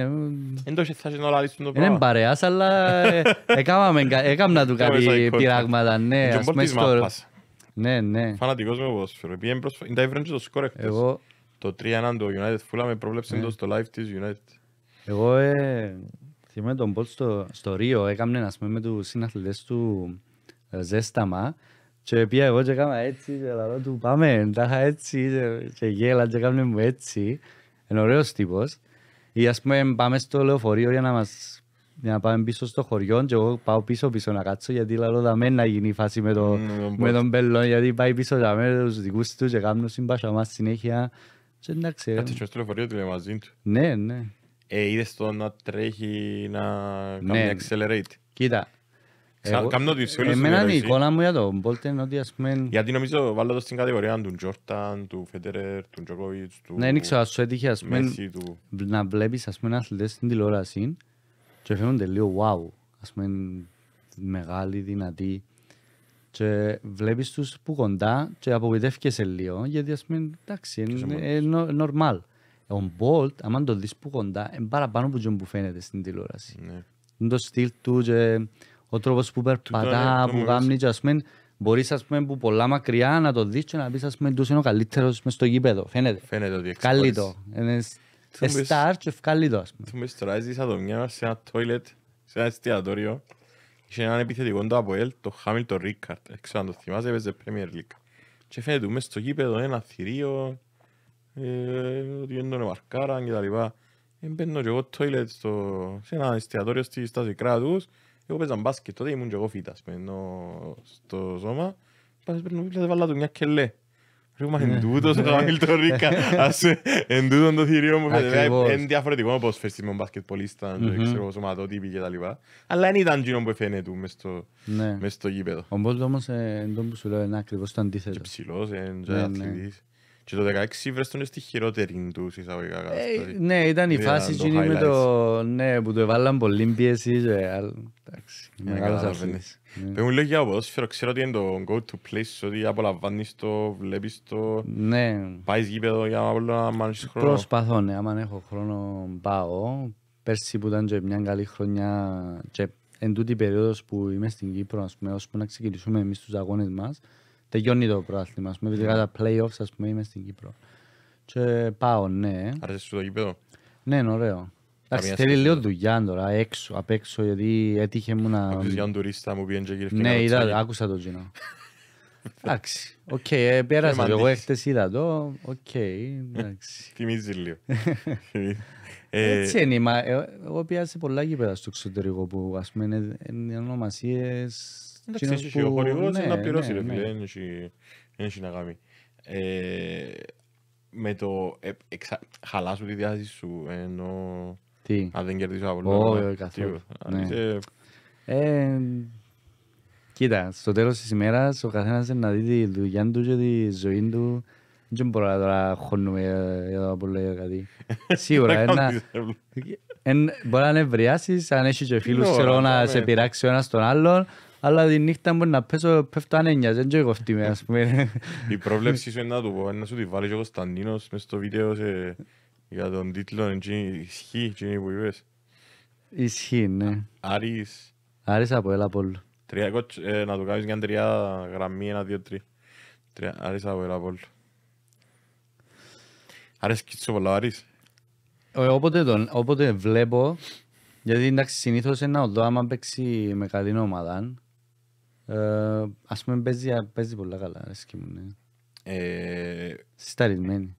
Εν το είχε φτάσει να λαλείς τον το Δεν είναι πράγμα. παρέας, αλλά ε, έκαναμε κα- έκανα του Έκαμε κάτι psycho contact. πειράγματα, ναι. Και ο ας Bolt πούμε της στο- μάπας. Ναι, ναι. Φανατικός με ποδόσφαιρο. Πήγαινε προσφα- Είναι τα έφεραν και το σκορ εχθές. Εγώ, Το 3-1 το United Fulham με πρόβλεψε Ναι. το στο live της United. εγώ ε, θυμάμαι τον Bolt στο, στο Ρίο, έκαμε ας πούμε με τους συναθλητές του ε, ζέσταμα και πήγα εγώ και έκανα έτσι και λαλό του πάμε, τα είχα έτσι και, και γέλα και έκαμε μου έτσι. Είναι ωραίος τύπος. Ή ας πούμε πάμε στο λεωφορείο για να μας για να πάμε πίσω στο χωριό και εγώ πάω πίσω πίσω να κάτσω γιατί λαλό δαμέν να γίνει η φάση με, το, Μμμ, τον με Bolt. τον Μπελόν γιατί πάει πίσω για μένα τους δικούς του και κάνουν συμπάσια μας συνέχεια. Και εντάξει, ε, Κάτσε και στο λεωφορείο του λέει μαζί του. ναι, ναι. Ε, είδες τον να τρέχει να Ναι. κάνει accelerate. Κοίτα. Ξα- εγώ- κάνω τη σε όλους Εμένα τους η ερώτηση. εικόνα μου για τον Bolt είναι ότι ας πούμε... Γιατί νομίζω βάλω το στην κατηγορία του Τζόρταν, του Φέντερερ, του Τζοκόβιτς, του Ναι, δεν ξέρω, ας σου έτυχε ας πούμε Μέση, του... να βλέπεις ας πούμε αθλητές στην τηλεόραση και φαίνονται λίγο wow, ας πούμε μεγάλοι, δυνατοί και βλέπεις τους που κοντά και απογοητεύκεσαι λίγο γιατί ας πούμε εντάξει είσαι είναι, μόνος. είναι νορμάλ. Ο Bolt, άμα το δεις που κοντά, είναι παραπάνω από τον που φαίνεται στην τηλεόραση. Ναι. Είναι το στυλ του και ο τρόπος που περπατά, είναι, το που μου κάνει και ας πούμε μπορείς ας πούμε που πολλά μακριά να το δεις και να πεις ας πούμε τους είναι ο καλύτερος μες στο γήπεδο, φαίνεται. Φαίνεται ότι Βγάλει εξπάρεις. το. Είναι Του μπες- star και βγάλει το ας πούμε. Του μες τώρα έζησα το μια σε ένα toilet, σε ένα εστιατόριο. Είχε έναν επιθετικό το Αποέλ, το Χάμιλτον Ρίκαρτ. Δεν ξέρω αν το θυμάσαι, έπαιζε Premier League. Και φαίνεται του μες στο γήπεδο ένα θηρίο, ε, ότι δεν τον μαρκάραν και τα λοιπά. Ε, Μπαίνω και εγώ toilet στο, σε ένα εστιατόριο στη Στάση Κράτους, Εγώ παίζα μπάσκετ, τότε ήμουν και εγώ φύτα, ας πούμε, ενώ στο σώμα. Πας παίρνω βίβλια, δεν βάλα του μια κελέ. Ρε, μα εν τούτος ο Χαμίλτον-Ρίκα, ας πούμε, εν τούτον το θηρίο μου φαίνεται. Ακριβώς. Είναι διαφορετικό όπως φέστης με τον μπασκετπολίστα, και Μμμ. ξέρω, σωματότυποι και τα λοιπά. Αλλά δεν ήταν εκείνο που φαίνεται μες στο- Ναι. μες στο γήπεδο. Ο Μπόλτ όμως ε, εν τω που σου λέω είναι ακριβώς το αντίθετο. Και ψηλός, εν, και Ναι, ναι. αθλητής. Και το 16 βρες τον στη χειρότερη του εισαγωγικά Ε, κατάσταση. ναι, ήταν η Είδα φάση το εκείνη με highlights. το... Ναι, που του έβαλαν πολύ πίεση και... άλλο. Εντάξει, Ναι, μεγάλος καταλαβαίνεις. αθλητής. Ναι. Πες μου λίγο για το ποδόσφαιρο, ξέρω ότι είναι το go to place, ότι απολαμβάνεις το, βλέπεις το, Ναι, πάεις γήπεδο για να μ' αν έχεις χρόνο. προσπαθώ, ναι, άμα έχω χρόνο πάω. Πέρσι που ήταν και μια καλή χρονιά και εν τούτη η περίοδος που είμαι στην Κύπρο, ας πούμε, ώσπου να ξεκινήσουμε εμείς τους αγώνες μας, τελειώνει το πρωτάθλημα, ας πούμε, ειδικά τα play-offs, ας πούμε, είμαι στην Κύπρο. Και πάω, ναι. Άρεσε σου το γήπεδο; Ναι, είναι ωραίο. Εντάξει, Καμία θέλει σχέση. λίγο δουλειά τώρα, έξω, απ' έξω, γιατί έτυχε μου να... Ακούσεις για τον τουρίστα μου πήγαινε και γύρευκε Ναι, ένα είδα, ροτσάκι. άκουσα το κοινό. Εντάξει, οκ, ε, πέρασα Ε, και εγώ μαντήσεις. έχτες είδα το, οκ, εντάξει. Θυμίζει λίγο. Ε, Έτσι είναι, μα, ε, εγώ πήγα σε πολλά γήπεδα στο εξωτερικό που ας πούμε είναι, είναι ονομασίες... Εντάξει, εκείνος εσύ ο που- χορηγός ναι, να πληρώσει ναι, ρε ναι. φίλε, δεν έχει- δεν έχει να κάνει. Ε, Με το... ε, εξα- Χαλά σου τη διάθεση σου, ενώ Τι, αν δεν κερδίσεις από Όχι, όλο. όχι, καθόλου. Αν Ναι. είσαι... ε, κοίτα, στο τέλος της ημέρας ο καθένας είναι να δει τη δουλειά του και τη ζωή του. Δεν μπορώ να τώρα χώνουμε ε, για το Απόλλωνα ή κάτι. Σίγουρα, ένα, Εν, μπορεί να νευριάσεις, αν έχεις και φίλους Είναι ξέρω, ώρα, να ναι. σε πειράξει ο ένας τον άλλον, αλλά τη νύχτα μπορεί να πέσω, πέφτω άνενια, δεν και κοφτεί με, ας πούμε. Η πρόβλεψη σου είναι να του πω, να σου τη βάλει και ο Κωνσταντίνος μες στο βίντεο σε- για τον τίτλο εκείνη- ισχύει εκείνη που είπες. Ισχύει, ναι. Άρης, Άρεσα από έλα Πόλου. τρία, κοτς- ε, να του κάνεις μια τρία γραμμή, ένα, δύο, τρία. Τρία, Άρης από έλα πόλ. Αρέσκει σου πολλά ο Άρης. Ε, Όποτε, τον, όποτε βλέπω, γιατί εντάξει συνήθως ένα οδό άμα παίξει με καλή ομάδα, ε, ας πούμε παίζει, παίζει πολλά καλά, αρέσκει μου, ναι. Ε, Συσταρισμένη.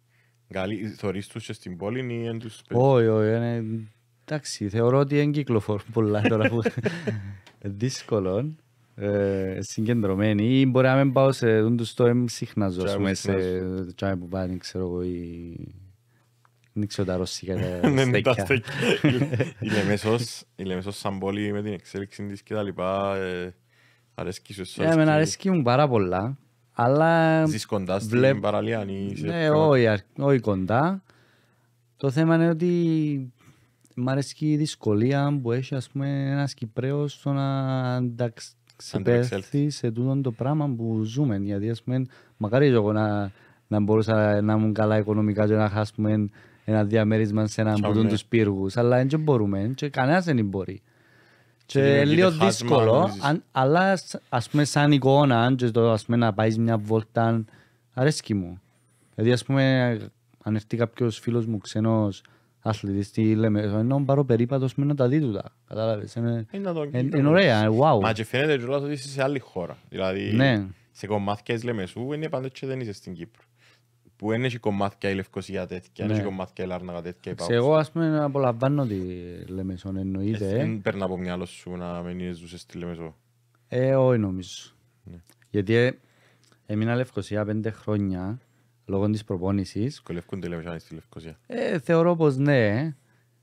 καλή- θωρείς τους και στην πόλη ή εν τους παίζεις; Όχι, όχι, είναι... Εντάξει, θεωρώ ότι δεν κυκλοφορούν πολλά τώρα που είναι δύσκολο. Ε, συγκεντρωμένοι ή μπορεί να μην πάω σε δουν τους το εμσύχναζο, ας Τσάι που πούμε, σε συχνάζω. τσάι που πάνε, ξέρω εγώ, ή... Δεν ξέρω τα ρωσικά τα Ναι, ναι, τα στέκια. στέκια. Η Λεμεσός- η Λεμεσός σαν πόλη με την εξέλιξη της και τα λοιπά, ε, αρέσκει σου εσάς Ε, Εμένα και αρέσκει μου πάρα πολλά, αλλά... Ζεις κοντά στην βλέπ- παραλία ή σε Ναι, πιο- όχι, αρ- όχι κοντά. Το θέμα είναι ότι μ' αρέσει η δυσκολία που έχει ας πούμε, ένας Κυπρέος στο να ανταξεπέρθει Ανταπεξέλθει. σε τούτο το πράγμα που ζούμε. Γιατί ας πούμε, μακάρι και εγώ να, να μπορούσα να ήμουν καλά οικονομικά και να χάσουμε ένα διαμέρισμα σε έναν από Τσάμε. τους πύργους. Αλλά δεν μπορούμε και κανένας δεν μπορεί. Και Και δημιουργείται λίγο χάσμα, δύσκολο, νομίζεις. αν- αλλά σ- ας πούμε σαν εικόνα, αν και το ας πούμε να πάεις μια βόλτα, αρέσκει μου. Δηλαδή ας πούμε, αν έρθει κάποιος φίλος μου ξένος αθλητής, τι λέμε, ενώ πάρω περίπατος με να τα δει τούτα. Κατάλαβες, είναι, Είναι να τον είναι, κύκλο. είναι ωραία, είναι wow. Μα και φαίνεται κιόλας ότι είσαι σε άλλη χώρα. Δηλαδή, Ναι. σε κομμάτια της Λεμεσού είναι πάντα και δεν είσαι στην Κύπρο. Που δεν έχει κομμάτια η Λευκοσία τέτοια, δεν Ναι. έχει κομμάτια η Λάρνακα τέτοια. Σε εγώ ας πούμε απολαμβάνω τη Λεμεσόν εννοείται. ε. Δεν παίρνει από μυαλό σου να μην ζούσες στη Λεμεσό. Ε, όχι νομίζω. Ναι. Γιατί ε, έμεινα Λευκοσία πέντε χρόνια λόγω της προπόνησης Δυσκολεύκονται οι Λεμεσάνοι στη Λευκοσία. Ε, θεωρώ πως ναι.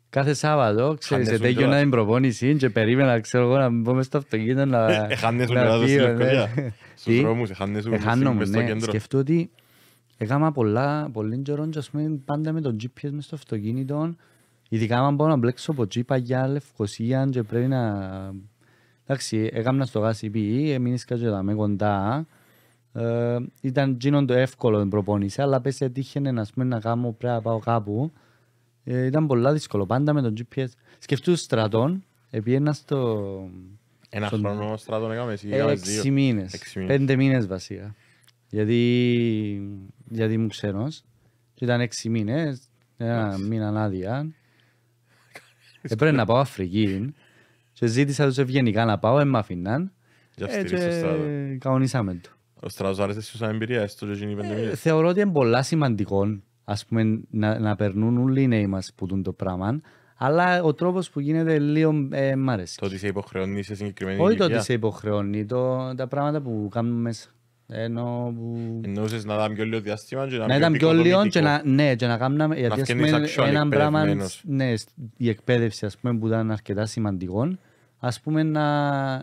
Κάθε Σάββατο, ξέρεις, Χάνεσουν ετέγιωνα κιόλας. την προπόνηση και περίμενα, ξέρω εγώ, να μπω μες στο αυτοκίνητο να... Εχάνεσουν να μετά στη φύγω, ναι. Λευκοσία. Στους Τι; δρόμους, εχάνεσουν Εχάνομαι, μες στο ναι. κέντρο. Σκεφτώ ότι έκανα πολλά, πολύ καιρό και ας πούμε πάντα με το GPS μες στο αυτοκίνητο ειδικά άμα μπορώ να μπλέξω από τζίπα για Λευκοσία και πρέπει να... Εντάξει, έκανα στο γάσι πει, έμεινες και με κοντά. Ε, ήταν γίνον το εύκολο την προπόνηση, αλλά πες έτυχε ας πούμε, να κάνω πρέπει να πάω κάπου. Ε, ήταν πολλά δύσκολο, πάντα με το GPS. Σκεφτούς στρατών, επίαινα στο... Ένα στον- χρόνο στράτον έκαμε εσύ, έκαμε Έξι δύο. μήνες. Έξι μήνες. Πέντε μήνες βασικά. Γιατί, γιατί ήμουν ξένος. Και ήταν έξι μήνες. Ένα Εντάξει. μήνα άδεια. Έπρεπε να πάω Αφρική. Και ζήτησα τους ευγενικά να πάω, έμ' αφήναν. Για Ε, στηρίζεις το στράτο. και κανονίσαμε το. Ο στράτος άρεσε σου σαν εμπειρία, έστω και εκείνοι οι πέντε Ε, μήνες. Θεωρώ ότι είναι πολλά σημαντικό ας πούμε, να, να περνούν όλοι οι νέοι μας που δουν το πράγμα. Αλλά ο τρόπος που γίνεται λίγο ε, μ' αρέσει. Το ότι σε υποχρεώνει σε συγκεκριμένη Όχι το ηλικία. ότι σε υποχρεώνει, το, τα πράγματα που κάνουμε μέσα. Ενώ που... Εννοούσες να ήταν πιο λίγο διάστημα και να, Να ήταν πιο λίγο και επικοδομητικό. να, ναι, και να κάνουμε, γιατί ας φκαινείς πούμε actual έναν πράγμα, εκπαιδευμένος. ναι, η εκπαίδευση ας πούμε που ήταν αρκετά σημαντικό, ας πούμε να,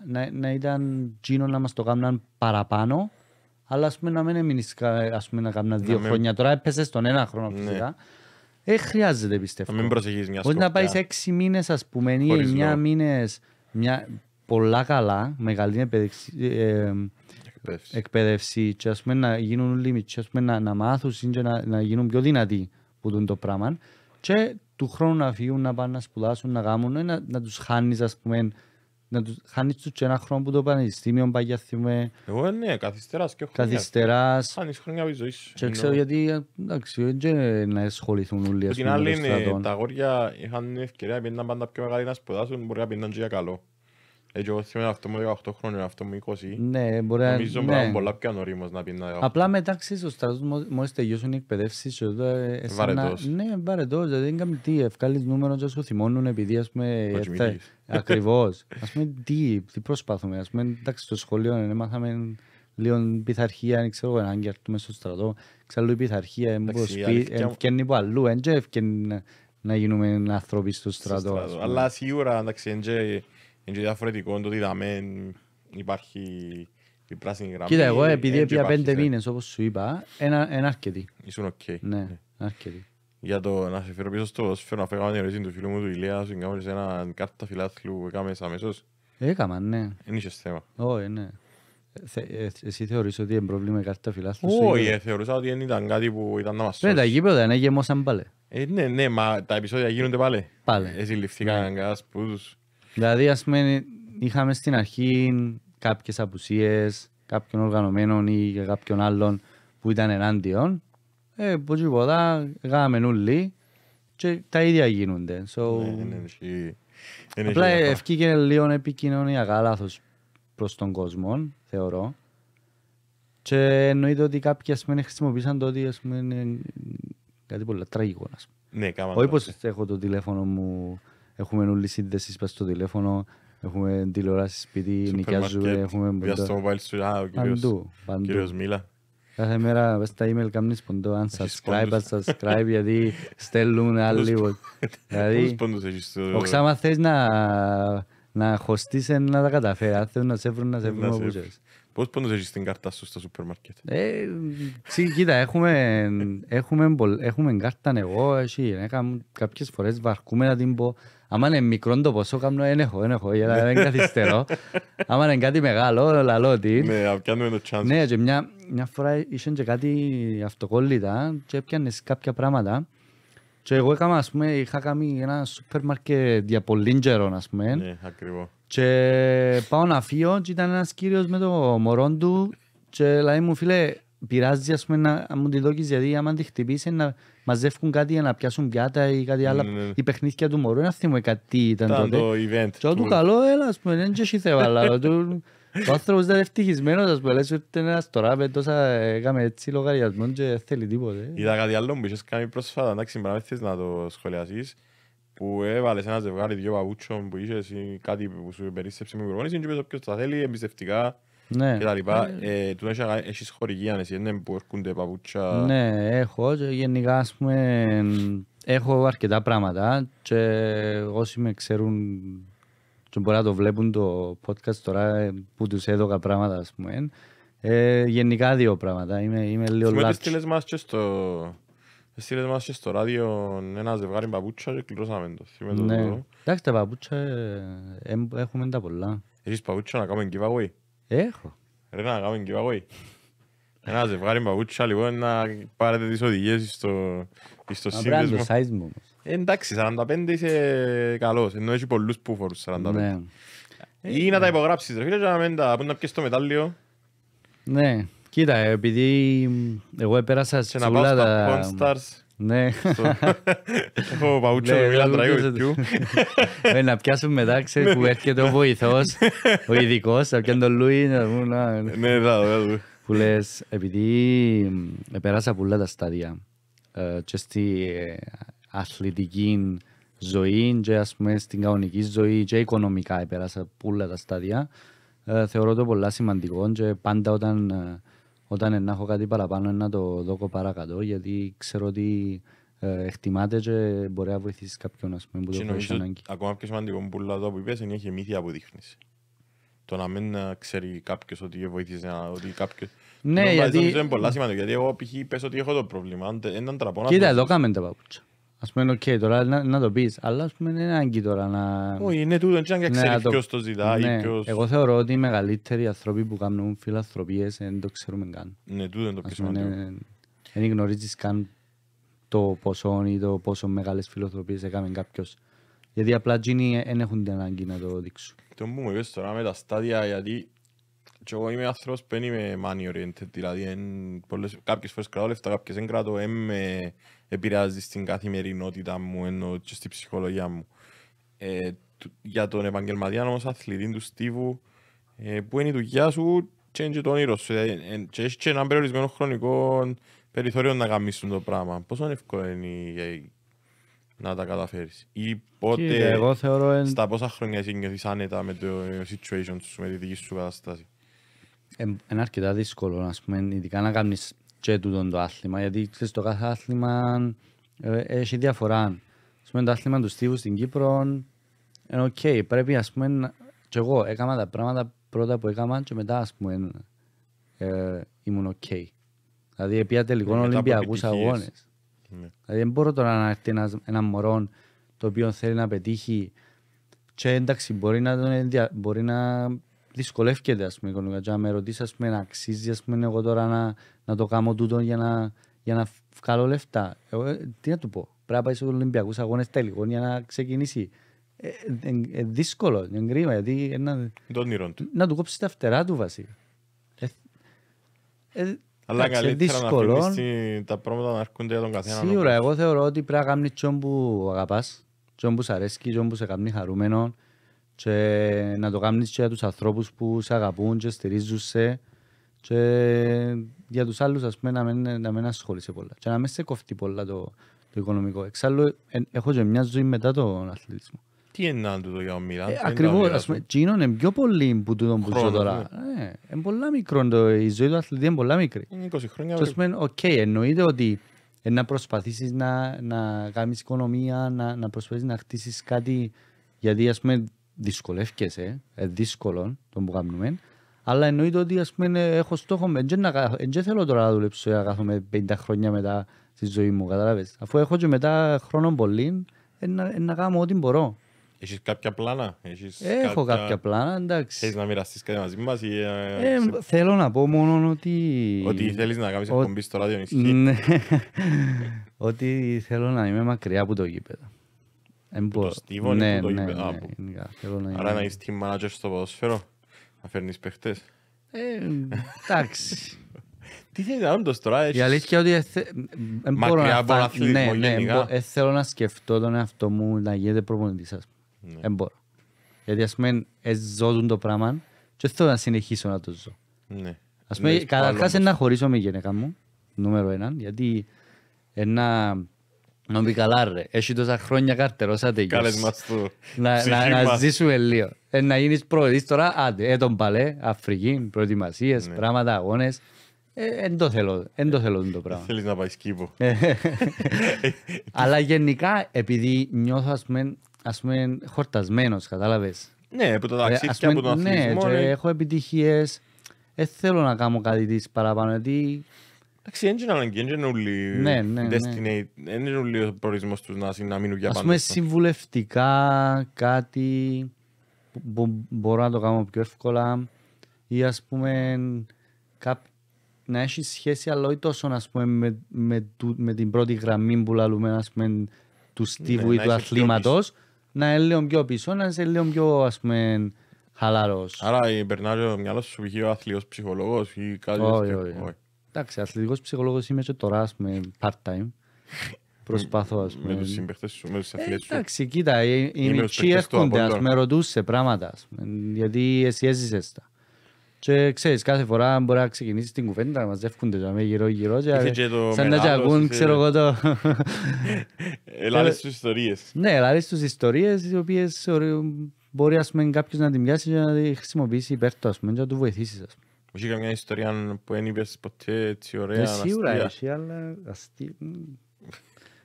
να, να ήταν τζίνο να μας το κάνουν παραπάνω, αλλά ας πούμε να μην έμεινες κα- ας πούμε να κάνουν δύο μην- χρόνια, τώρα έπαιζες στον ένα χρόνο Ναι. φυσικά, ε, χρειάζεται πιστεύω. Να μην προσεχείς μια Όχι να σκοπιά. πάει έξι μήνες ας πούμε ή Χωρίς εννιά λόγο. μήνες μια, πολλά καλά, μεγάλη εκπαίδευση, ε, Εκπαίδευσης. εκπαίδευσης και ας πούμε να γίνουν όλοι μητσοί, ας πούμε να, να μάθουν και να, να γίνουν πιο δυνατοί που τούν το πράγμα και του χρόνου να φύγουν, να πάνε να σπουδάσουν, να κάνουν, ε, να, να τους χάνεις ας πούμε, να τους χάνεις τους και ένα χρόνο που το πανεπιστήμιο πάει για θυμέ, Εγώ ναι, καθυστεράς και χρόνια. καθυστεράς Χάνεις χρόνια από τη ζωή σου. και Ενώ- ξέρω γιατί εντάξει, δεν είναι να ασχοληθούν όλοι Από ας την πούμε, άλλη, με το είναι, στρατό. τα αγόρια είχαν την ευκαιρία να πήγαιναν πάντα πιο μεγάλοι να σπουδάσουν, μπορεί να πήγαιναν και για καλό. Έτσι, εγώ θυμάμαι αυτό μου 18 χρόνια, αυτό μου 20. Ναι, μπορεί να... Νομίζω μπορεί να είναι ναι. πολλά πιο νωρίμως να πήγαιναν. Απλά μετά ξέρεις ο στρατός μο- μόλις τελειώσουν οι εκπαιδεύσεις και εδώ, ε, σαν να- Βαρετός. Ναι, βαρετός, δηλαδή δεν κάνει τι, ευκάλεις νούμερο και σου θυμώνουν επειδή ας πούμε... Να ε, κοιμηθείς. θα- Ακριβώς. Ας πούμε τι, τι προσπάθουμε, ας πούμε εντάξει στο σχολείο ε, μάθαμε λίγο πειθαρχία, δεν ξέρω εγώ, να αγγερτούμε στο στρατό, ξέρω η πειθαρχία, Εντάξει, η ε, αλήθεια μου- ευκαινεί από αλλού, δεν και ευκαινεί να- να γίνουμε άνθρωποι στο στο στρατό. ας στρατό. πούμε. Αλλά σίγουρα εντάξει, είναι και- είναι και διαφορετικό το ότι δάμε υπάρχει η πράσινη γραμμή. Κοίτα, εγώ επειδή εν και έπια υπάρχει πέντε θε- μήνες όπως σου είπα, ένα ένα αρκετή. Ήσουν οκ. Ναι, αρκετή. Για το να σε φέρω πίσω στο ποδόσφαιρο, να φέρω την ερώτηση του φίλου μου του Ηλία, σου εγκάμενες ένα κάρτα φιλάθλου που έκαμες αμέσως. Έκαμα, ναι. Δεν είχες θέμα. Όχι, ναι. Θε- ε, Εσύ θεωρείς ότι είναι πρόβλημα η κάρτα φιλάθλου σου. Όχι, ε, θεωρούσα ότι δεν ήταν κάτι που ήταν να μας Ναι, τα σώσει. γήπεδα είναι γεμόσαν πάλι. Ε, ναι, ναι, μα τα επεισόδια γίνονται πάλι. Πάλι. Ε, συλληφθήκαν κανένας σπούδους. Δηλαδή, ας πούμε, είχαμε στην αρχή κάποιες απουσίες κάποιων οργανωμένων ή και κάποιων άλλων που ήταν ενάντιον. Ε, που τίποτα, έκαναμε όλοι και τα ίδια γίνονται. So, Ναι, δεν έχει- δεν έχει απλά διαφορά. ευκήκε λίγο επικοινωνιακά λάθος προς τον κόσμο, θεωρώ. Και εννοείται ότι κάποιοι ας πούμε, χρησιμοποίησαν το ότι ας πούμε, είναι κάτι πολύ τραγικό. Ας πούμε. Ναι, κάμαν Όχι το. πως έχω το τηλέφωνο μου, έχουμε όλη σύνδεσης πας στο τηλέφωνο, έχουμε τηλεόραση σπίτι, Σούπερ νοικιάζουμε, μάρκετ, έχουμε πήγα στο ποντό. mobile σου, α, ο κύριος- Παντού, κύριος παντού. Μίλα. Κάθε μέρα πας στα email κάνεις ποντό, Έχεις unsubscribe, πόντους. unsubscribe, γιατί στέλνουν άλλοι. Πόσους Δηλαδή, πόντους έχεις στο- ο ξάμα θες να, να χωστείς ε, να τα καταφέρεις, αν θέλουν να σε βρουν να σε Να βρουν σε όπου βρουν. ξέρεις. Πόσους πόντους έχεις στην κάρτα σου στο σούπερ μάρκετ; Ε, ξύ, κοίτα, έχουμε, έχουμε, πολλ- έχουμε κάρτα εγώ, εσύ, έκαμε κάποιες φορές βαρκούμε να την πω. Άμα είναι μικρό το ποσό, κάνω δεν έχω, δεν έχω, γιατί δεν καθυστερώ. Άμα είναι κάτι μεγάλο, λαλώ την. Ναι, πιάνουμε το chance. Ναι, και μια, μια φορά είχε και κάτι αυτοκόλλητα και έπιανες κάποια πράγματα. Και εγώ έκανα, ας πούμε, είχα κάνει ένα σούπερ μάρκετ για πολύ καιρό, ας πούμε. Ναι, ακριβώς. Και πάω να φύγω και ήταν ένας κύριος με το μωρό του και λέει μου φίλε πειράζει ας πούμε να να μου τη δώκεις γιατί άμα τη χτυπήσεις να μαζεύουν κάτι για να πιάσουν πιάτα ή κάτι άλλο Ναι, ναι, ναι. ή παιχνίδια του μωρού να θυμούμε κάτι ήταν Ήταν τότε το event. και εγώ του του- καλό έλα ας πούμε δεν έχει θέμα αλλά του- ο άνθρωπος ήταν ευτυχισμένος ας πούμε λες ότι είναι ένας τώρα με τόσα έκαμε έτσι λογαριασμό και δεν θέλει τίποτε Είδα κάτι άλλο που είχες κάνει πρόσφατα, εντάξει, μπορεί να μην θες να το σχολιάσεις, που έβαλες ένα ζευγάρι δυο παπούτσων που είχες ή κάτι που σου περίσσεψε με προπονήσεις και είπες όποιος τα θέλει εμπιστευτικά ναι. και τα λοιπά. Ε, Του έχεις- έχεις χορηγία, εσύ, είναι που έρχονται παπούτσια. Ναι, έχω και γενικά ας πούμε έχω αρκετά πράγματα και όσοι με ξέρουν και μπορεί να το βλέπουν το podcast τώρα ε, που τους έδωκα πράγματα ας πούμε ε, γενικά δύο πράγματα, είμαι, είμαι λίγο Θυμάμαι ότι λάτσι. στείλες μας και στο... Στείλες μας και στο ράδιο ένα ζευγάρι παπούτσια και κληρώσαμε το. Θυμάμαι το Ναι. εδώ. Εντάξει τα παπούτσια ε, εμ- έχουμε τα πολλά. Έχεις παπούτσια να κάνουμε giveaway; Έχω. Ρε να κάνουμε giveaway. Ένα ζευγάρι παπούτσια λοιπόν να πάρετε τις οδηγίες στο, στο Μα πρέπει να είναι σύνδεσμο. το size μου όμως. Ε, Εντάξει, 45 είσαι καλός, ενώ έχει πολλούς που φορούς 45. Ναι. Ή να τα υπογράψεις ρε φίλε και να μην τα πούν να πιες το μετάλλιο ναι. Κοίτα, επειδή εγώ επέρασα και να πάω όλα στα Pawn τα... Stars. Ναι. στο- Έχω παπούτσια Ναι, που μιλάνε θα τραγικό μου βιντεού. Ε, να πιάσουν μετά, ξέρεις, που έρχεται ο βοηθός, ο ειδικός, θα πιάνει τον Λούι, να μου να... Ναι, θα το δω. Που λες, επειδή μ, πέρασα πολλά τα στάδια ε, και στη ε, αθλητική ζωή και ας πούμε στην κανονική ζωή και οικονομικά επέρασα πουλα τα στάδια. Ε, θεωρώ το πολλά σημαντικό και πάντα όταν, ε, όταν να έχω κάτι παραπάνω να το δω παρακάτω γιατί ξέρω ότι ε, εκτιμάται και μπορεί να βοηθήσει κάποιον ας πούμε, που Και το έχει νομίζω ανάγκη. ακόμα πιο σημαντικό που λέω που είπες είναι η γεμήθεια που δείχνεις. Το να μην ε, ξέρει κάποιος ότι βοήθησε, να- ότι κάποιος... Ναι, Νομίζω γιατί- είναι πολλά σημαντικό, γιατί εγώ π.χ. πες ότι έχω το πρόβλημα, αν τε- έναν τραπώ να Κοίτα, το εδώ ζεις. κάμε τα παπούτσια. Ας πούμε, οκ, τώρα να, να το πεις, αλλά ας πούμε είναι ανάγκη τώρα να... Όχι, είναι τούτο, δεν Ναι, ξέρεις να το- ποιος το ζητάει, Ναι, ποιος... Εγώ θεωρώ ότι οι μεγαλύτεροι άνθρωποι που κάνουν φιλανθρωπίες δεν το ξέρουμε καν. Ναι, τούτο είναι το πιο Ας πούμε, σημαντικό. είναι- δεν γνωρίζεις καν το ποσό ή το πόσο μεγάλες φιλανθρωπίες έκαμε κάποιος. Γιατί απλά εκείνοι δεν έχουν την ανάγκη να το δείξουν. Το που μου είπες τώρα με τα στάδια, γιατί και εγώ είμαι άνθρωπος που δεν είμαι money oriented, δηλαδή εν, πολλές, κάποιες φορές κρατώ λεφτά, κάποιες δεν κρατώ, δεν με επηρεάζει στην καθημερινότητα μου ενώ και στη ψυχολογία μου. Ε, του- για τον επαγγελματία όμως αθλητή του Στίβου, ε, που είναι η δουλειά σου και είναι και το όνειρο σου, δηλαδή, ε, και έχει και έναν περιορισμένο χρονικό περιθώριο να κάνεις το πράγμα. Πόσο εύκολο είναι η- να τα καταφέρεις; Ή πότε... Κοίτα, εγώ θεωρώ εν- Στα πόσα χρόνια εσύ νιώθεις άνετα με το situation σου, με τη δική σου κατάσταση; είναι αρκετά δύσκολο, ας πούμε, ειδικά να κάνεις και τούτον το άθλημα, γιατί ξέρεις, το κάθε άθλημα ε, έχει διαφορά. Ας πούμε, το άθλημα του Στίβου στην Κύπρο είναι οκ, πρέπει, ας πούμε, να- και εγώ έκανα τα πράγματα πρώτα που έκανα και μετά, ας πούμε, ε, ήμουν οκ. Δηλαδή, πήγα τελικών Ναι, μετά από Ολυμπιακούς επιτυχίες. αγώνες. Ναι. Δηλαδή δεν μπορώ τώρα να έρθει ένας, ένα μωρό το οποίο θέλει να πετύχει και εντάξει μπορεί να, τον ενδια... μπορεί να δυσκολεύεται ας πούμε οικονομικά και να με ρωτήσεις ας πούμε να αξίζει ας πούμε εγώ τώρα να, να το κάνω τούτο για να, για να βγάλω λεφτά. Εγώ, ε, τι να του πω, πρέπει να πάει στους Ολυμπιακούς αγώνες τελικών για να ξεκινήσει. Ε, ε, ε, δύσκολο, είναι κρίμα γιατί ε, να, Το όνειρο του. να του κόψεις τα φτερά του βασικά. Ε, ε, Αλλά εντάξει, είναι καλύτερα να δύσκολο. αφήνεις τη- τα πράγματα να έρχονται για τον καθένα. Σίγουρα, εγώ θεωρώ ότι πρέπει να κάνεις τζείνον που αγαπάς, τζείνον που σ' αρέσκει, τζείνον που σε κάνει χαρούμενο και να το κάνεις και για τους ανθρώπους που σε αγαπούν και στηρίζουν σε και για τους άλλους ας πούμε να μην, να μην ασχολείσαι πολλά και να μην σε κοφτεί πολλά το, το οικονομικό. Εξάλλου ε, έχω και μια ζωή μετά τον αθλητισμό. Τι είναι να τούτο για ο Μίλαν. Ε, ακριβώς, ας πούμε, εκείνο είναι πιο πολύ που τούτο που ζω Χρόνος, τώρα. Ε, είναι πολλά μικρό, το- η ζωή του αθλητή είναι πολλά μικρή. Είναι 20 χρόνια. Και ας πούμε, οκ, εννοείται ότι ε, να προσπαθήσεις να, να κάνεις οικονομία, να, να προσπαθήσεις να χτίσεις κάτι, γιατί ας πούμε δυσκολεύκεσαι, ε, δύσκολο το που κάνουμε, αλλά εννοείται ότι ας πούμε ε, έχω στόχο με, δεν να κα- δεν θέλω τώρα να δουλέψω για να κάθομαι 50 χρόνια μετά στη ζωή μου, καταλάβες. Αφού έχω και μετά χρόνο πολύ, ε, να, ε, να κάνω ό,τι μπορώ. Έχεις κάποια πλάνα; Έχεις Έχω κάποια πλάνα, εντάξει. Θέλεις να μοιραστείς κάτι μαζί μας ή ε, Ε, σε- θέλω να πω μόνο ότι... ότι θέλεις να κάνεις Ότι- εκπομπή στο ράδιο ισχύει. Ναι. Ότι θέλω να είμαι μακριά από το γήπεδο. Εν Που το μπορώ. στίβο είναι Ναι, που το ναι, γήπεδο. Α, ναι, που- γενικά, θέλω να Άρα να είμαι- είσαι team manager στο ποδόσφαιρο. Να φέρνεις παίχτες. Ε, Εντάξει. Τι θέλεις να όντως τώρα. Η έχεις- αλήθεια είναι ότι ε, θε- εν μπορώ Μακριά να από τον φα- αθλητισμό ναι, ναι, γενικά. μπο- ε, θέλω να σκεφτώ τον εαυτό μου να γίνεται προπονητής. ας πούμε. Ναι. Εν μπορώ. Γιατί ας πούμε ε, ζω τον το πράγμα και θέλω να συνεχίσω να το ζω. Ναι. Ας πούμε, Εννοείς το άλλο καταρχάς όμως. να χωρίσω με γυναίκα μου, νούμερο έναν, γιατί ένα... Να πει καλά ρε, έχει τόσα χρόνια καρτερόσα τελειώσει. Κάλες μας το να, ψυχή να, να μας. ζήσουμε λίγο. Ε, να γίνεις προεδρής τώρα, άντε, ε, τον παλέ, Αφρική, προετοιμασίες, Ναι. πράγματα, αγώνες. Ε, εν το θέλω, εν το θέλω το πράγμα. Θέλεις να πάεις σκύπο. Ε, Αλλά γενικά, επειδή νιώθω, ας πούμε, ας πούμε χορτασμένος, κατάλαβες. Ναι, από τα Ε, ας ταξίδια, από πούμε, τον ναι, αθλητισμό. και ναι. έχω επιτυχίες. Δεν θέλω να κάνω κάτι της παραπάνω, γιατί Εντάξει, δεν είναι αναγκή, δεν είναι όλοι Ναι, ναι, ναι. destinate, δεν είναι όλοι ο προορισμός τους να συ- να μείνουν για ας πάντα. πούμε στο- συμβουλευτικά κάτι που μπο- μπορώ να το κάνω πιο εύκολα ή ας πούμε κάπ- να έχεις σχέση αλλά όχι τόσο ας πούμε, με, με, του- με την πρώτη γραμμή που λαλούμε ας πούμε, του στίβου Ναι, ή να του είσαι πιο αθλήματος να είναι λίγο πιο πίσω, να είσαι λίγο πιο ας πούμε χαλαρός. Άρα ε, περνάει το μυαλός σου π.χ. ο αθλητικός ψυχολόγος ή κάτι Όχι, τέτοιο. Όχι. Εντάξει, αθλητικός ψυχολόγος είμαι και τώρα ας πούμε part-time. Προσπαθώ ας πούμε. Με τους συμπαίχτες σου, με τους αθλητές σου. Εντάξει, κοίτα, οι, οι Είμαι μικροί ως παίκτης του έρχονται, ας Απόλλωνα. με ρωτούν σε πράγματα, ας πούμε, γιατί εσύ έζησες τα. Και ξέρεις, κάθε φορά μπορεί να ξεκινήσεις την κουβέντα, να μαζεύκονται και να με γύρω γύρω και Είχε και το σαν να και μεγάλος, ακούν, είχε- ξέρω εγώ το... Ελάλες στους ιστορίες. Ναι, δηλαδή στους ιστορίες οι οποίες ωραίο, μπορεί ας πούμε, κάποιος να την πιάσει και να τη χρησιμοποιήσει υπέρ του ας πούμε, και να του βοηθήσεις. Ας πούμε. Έχει καμιά ιστορία που δεν είπες ποτέ έτσι ωραία, Ε, Σίγουρα αστεία. έχει, αλλά αστεί... μ.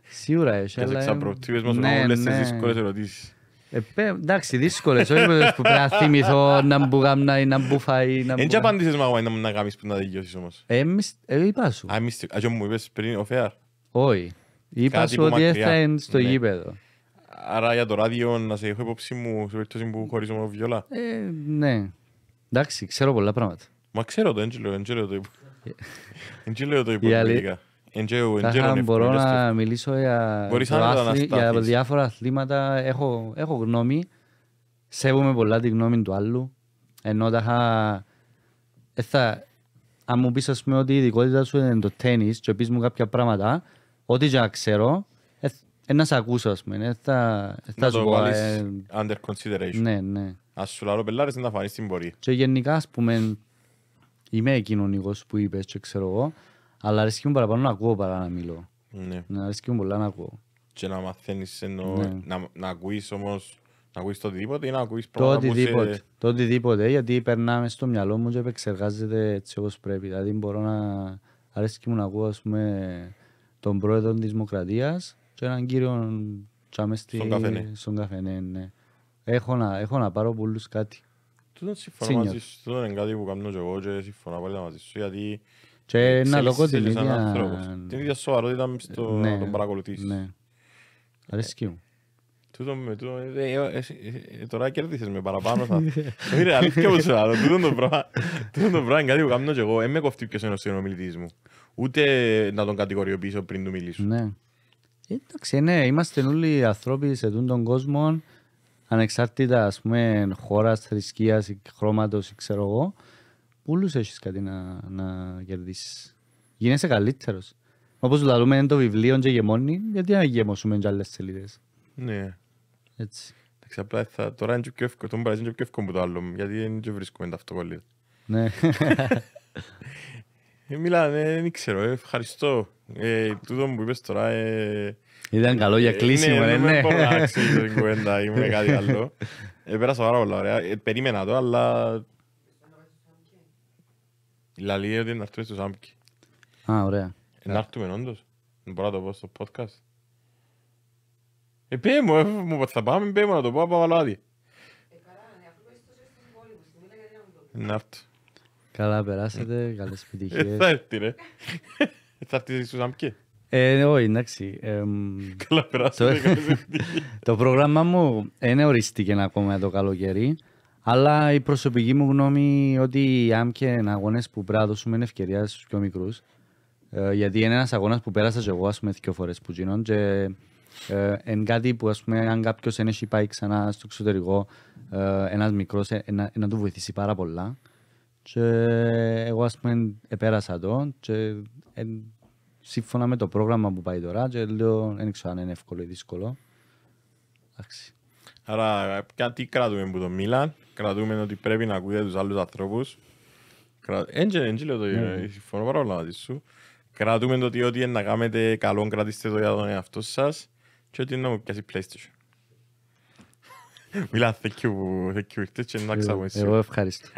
Σίγουρα έχει, Και σε αλλά... ξαπροτύπες μας Ναι, όλες τις ναι. δύσκολες ερωτήσεις. Ε, πέ- εντάξει, δύσκολες, όχι που που πρέπει να θυμηθώ να μπου γάμνα ή να μπου φαΐ. να Εν μπου- και απάντησες μα να μου να κάνεις που να δικαιώσεις όμως. Ε, εμείς- ε, είπα σου. Α, εμείς- α, και μου είπες πριν ο Φεάρ. Όχι. Είπα Κάτι σου που ότι μακριά. έφτανε είναι στο Ναι. γήπεδο. Άρα για το ράδιο να σε έχω υπόψη μου σε περίπτωση που χωρίζω με βιολά. Ε, ναι. Εντάξει, ξέρω πολλά πράγματα. Μα ξέρω το, εν και λέω, εν και λέω το υπο- εν και λέω το Η αλή- υποκριτικά. Εν και- εν Θα και είχα- λέω μπορώ εύκολο, να μιλήσω για, Μπορείς το άνετα να άθλη- για στάθεις. διάφορα αθλήματα. Έχω, έχω γνώμη. Σέβομαι πολλά τη γνώμη του άλλου. Ενώ τα είχα... Ε, θα... Αν μου πεις ας πούμε ότι η ειδικότητα σου είναι το τέννις και πεις μου κάποια πράγματα, ό,τι και να ξέρω, ε, ε, να σε ακούσω ας πούμε. Ε, θα, ε, θα Να σου το πω. βάλεις ε, under consideration. ναι, ναι. Ας σου λάρω πελάρες να φανείς στην πορεία. Και γενικά, ας πούμε, είμαι κοινωνικός που είπες και ξέρω εγώ, αλλά αρέσκει μου παραπάνω να ακούω παρά να μιλώ. Ναι. Να αρέσκει μου πολλά να ακούω. Και να μαθαίνεις εννοώ, Ναι. να, να ακούεις όμως, να ακούεις το οτιδήποτε ή να ακούεις Το πράγματα που οτιδήποτε, σε... το οτιδήποτε, γιατί περνάμε στο μυαλό μου και επεξεργάζεται έτσι όπως πρέπει. Δηλαδή μπορώ να αρέσκει μου να ακούω, ας πούμε, τον πρόεδρο της Δημοκρατίας και έναν κύριο τσάμε στη... Στον καφενέ. στον καφενέ, ναι. Έχω να, έχω να πάρω πολλούς κάτι. Τούτο συμφωνώ Senior. μαζί σου, τούτο είναι κάτι που κάνω και εγώ και συμφωνώ πάλι μαζί σου γιατί Και να εξελίσσεσαι λόγω την και σαν ίδια... άνθρωπος. Την ίδια σοβαρότητα μες στο Ναι, να τον παρακολουθήσεις. Ναι. Αρέσκει μου. Τούτο με τούτο, ε, ε, ε, ε, ε, τώρα κέρδισες με παραπάνω θα... Όχι ρε, αλήθεια που σου λέω, τούτο το πράγμα, τούτο το πράγμα είναι κάτι που κάνω και εγώ, δεν με κοφτεί ποιος είναι ο συνομιλητής μου. Ούτε να τον κατηγοριοποιήσω πριν του μιλήσω. Ναι. Εντάξει, ναι, είμαστε όλοι άνθρωποι σε αυτόν τον κόσμο, ανεξάρτητα ας πούμε χώρας, θρησκείας, ή χρώματος, ή ξέρω εγώ, πούλους έχεις κάτι να, να κερδίσεις. Γίνεσαι καλύτερος. Όπως λαλούμε είναι το βιβλίο και γεμώνει, γιατί να γεμώσουμε και άλλες σελίδες. Ναι. Έτσι. Εντάξει, απλά θα, τώρα είναι και πιο εύκολο, το μπράζι είναι και πιο εύκολο που το άλλο, γιατί δεν και βρίσκουμε τα αυτοκόλλητα. Ναι. Ε, μιλάνε, δεν ξέρω, ε, ευχαριστώ. Ε, τούτο που είπες τώρα, ε, Ήταν καλό για Ε, κλείσιμο, ναι, ε, δεν ναι. μπορώ να εξηγήσω την κουβέντα ή με κάτι άλλο. Ε, Πέρασα πάρα πολλά ωραία. Ε, Περίμενα το, αλλά... Λαλεί ότι να έρθουμε στο Σάμπκι. Α, ωραία. Ε, Να έρθουμε όντως. Δεν μπορώ να το πω στο podcast. Ε, πέ μου, ε, μου θα πάμε, πέ μου να το πω, πάω άλλο άδεια. Να έρθω. Καλά περάσετε, καλές Ε, επιτυχίες. Θα έρθει ρε. Ε, Θα έρθει στο Σάμπκι. Ε, όχι, εντάξει. εμ, Καλά περάσετε. καλές επιτυχίες. Το πρόγραμμα μου δεν ορίστηκε ακόμα το καλοκαίρι, αλλά η προσωπική μου γνώμη ότι αν και είναι αγώνες που πρέπει να δώσουμε ευκαιρία στους πιο μικρούς, ε, γιατί είναι ένας αγώνας που πέρασα και εγώ ας πούμε δύο φορές που γίνον και ε, είναι κάτι που ας πούμε αν κάποιος δεν έχει πάει ξανά στο εξωτερικό ε, ένας μικρός ε, να, να του βοηθήσει πάρα πολλά και εγώ ας πούμε επέρασα το και ε, σύμφωνα με το πρόγραμμα που πάει τώρα και λέω δεν ξέρω αν είναι εύκολο ή δύσκολο Εντάξει. Άρα, κάτι κρατούμε από το Μίλαν. Κρατούμε ότι πρέπει να ακούτε τους άλλους ανθρώπους. Έντζε, έντζε λέω το, Ναι. συμφωνώ πάρα πολλά μαζί σου. Κρατούμε το ότι ό,τι είναι να κάνετε καλό, κρατήστε το για τον εαυτό σας και ότι είναι να μου πιάσει PlayStation. Μίλαν, thank you, thank you, ήρθες και να ξαπονήσεις. Εγώ ευχαριστώ.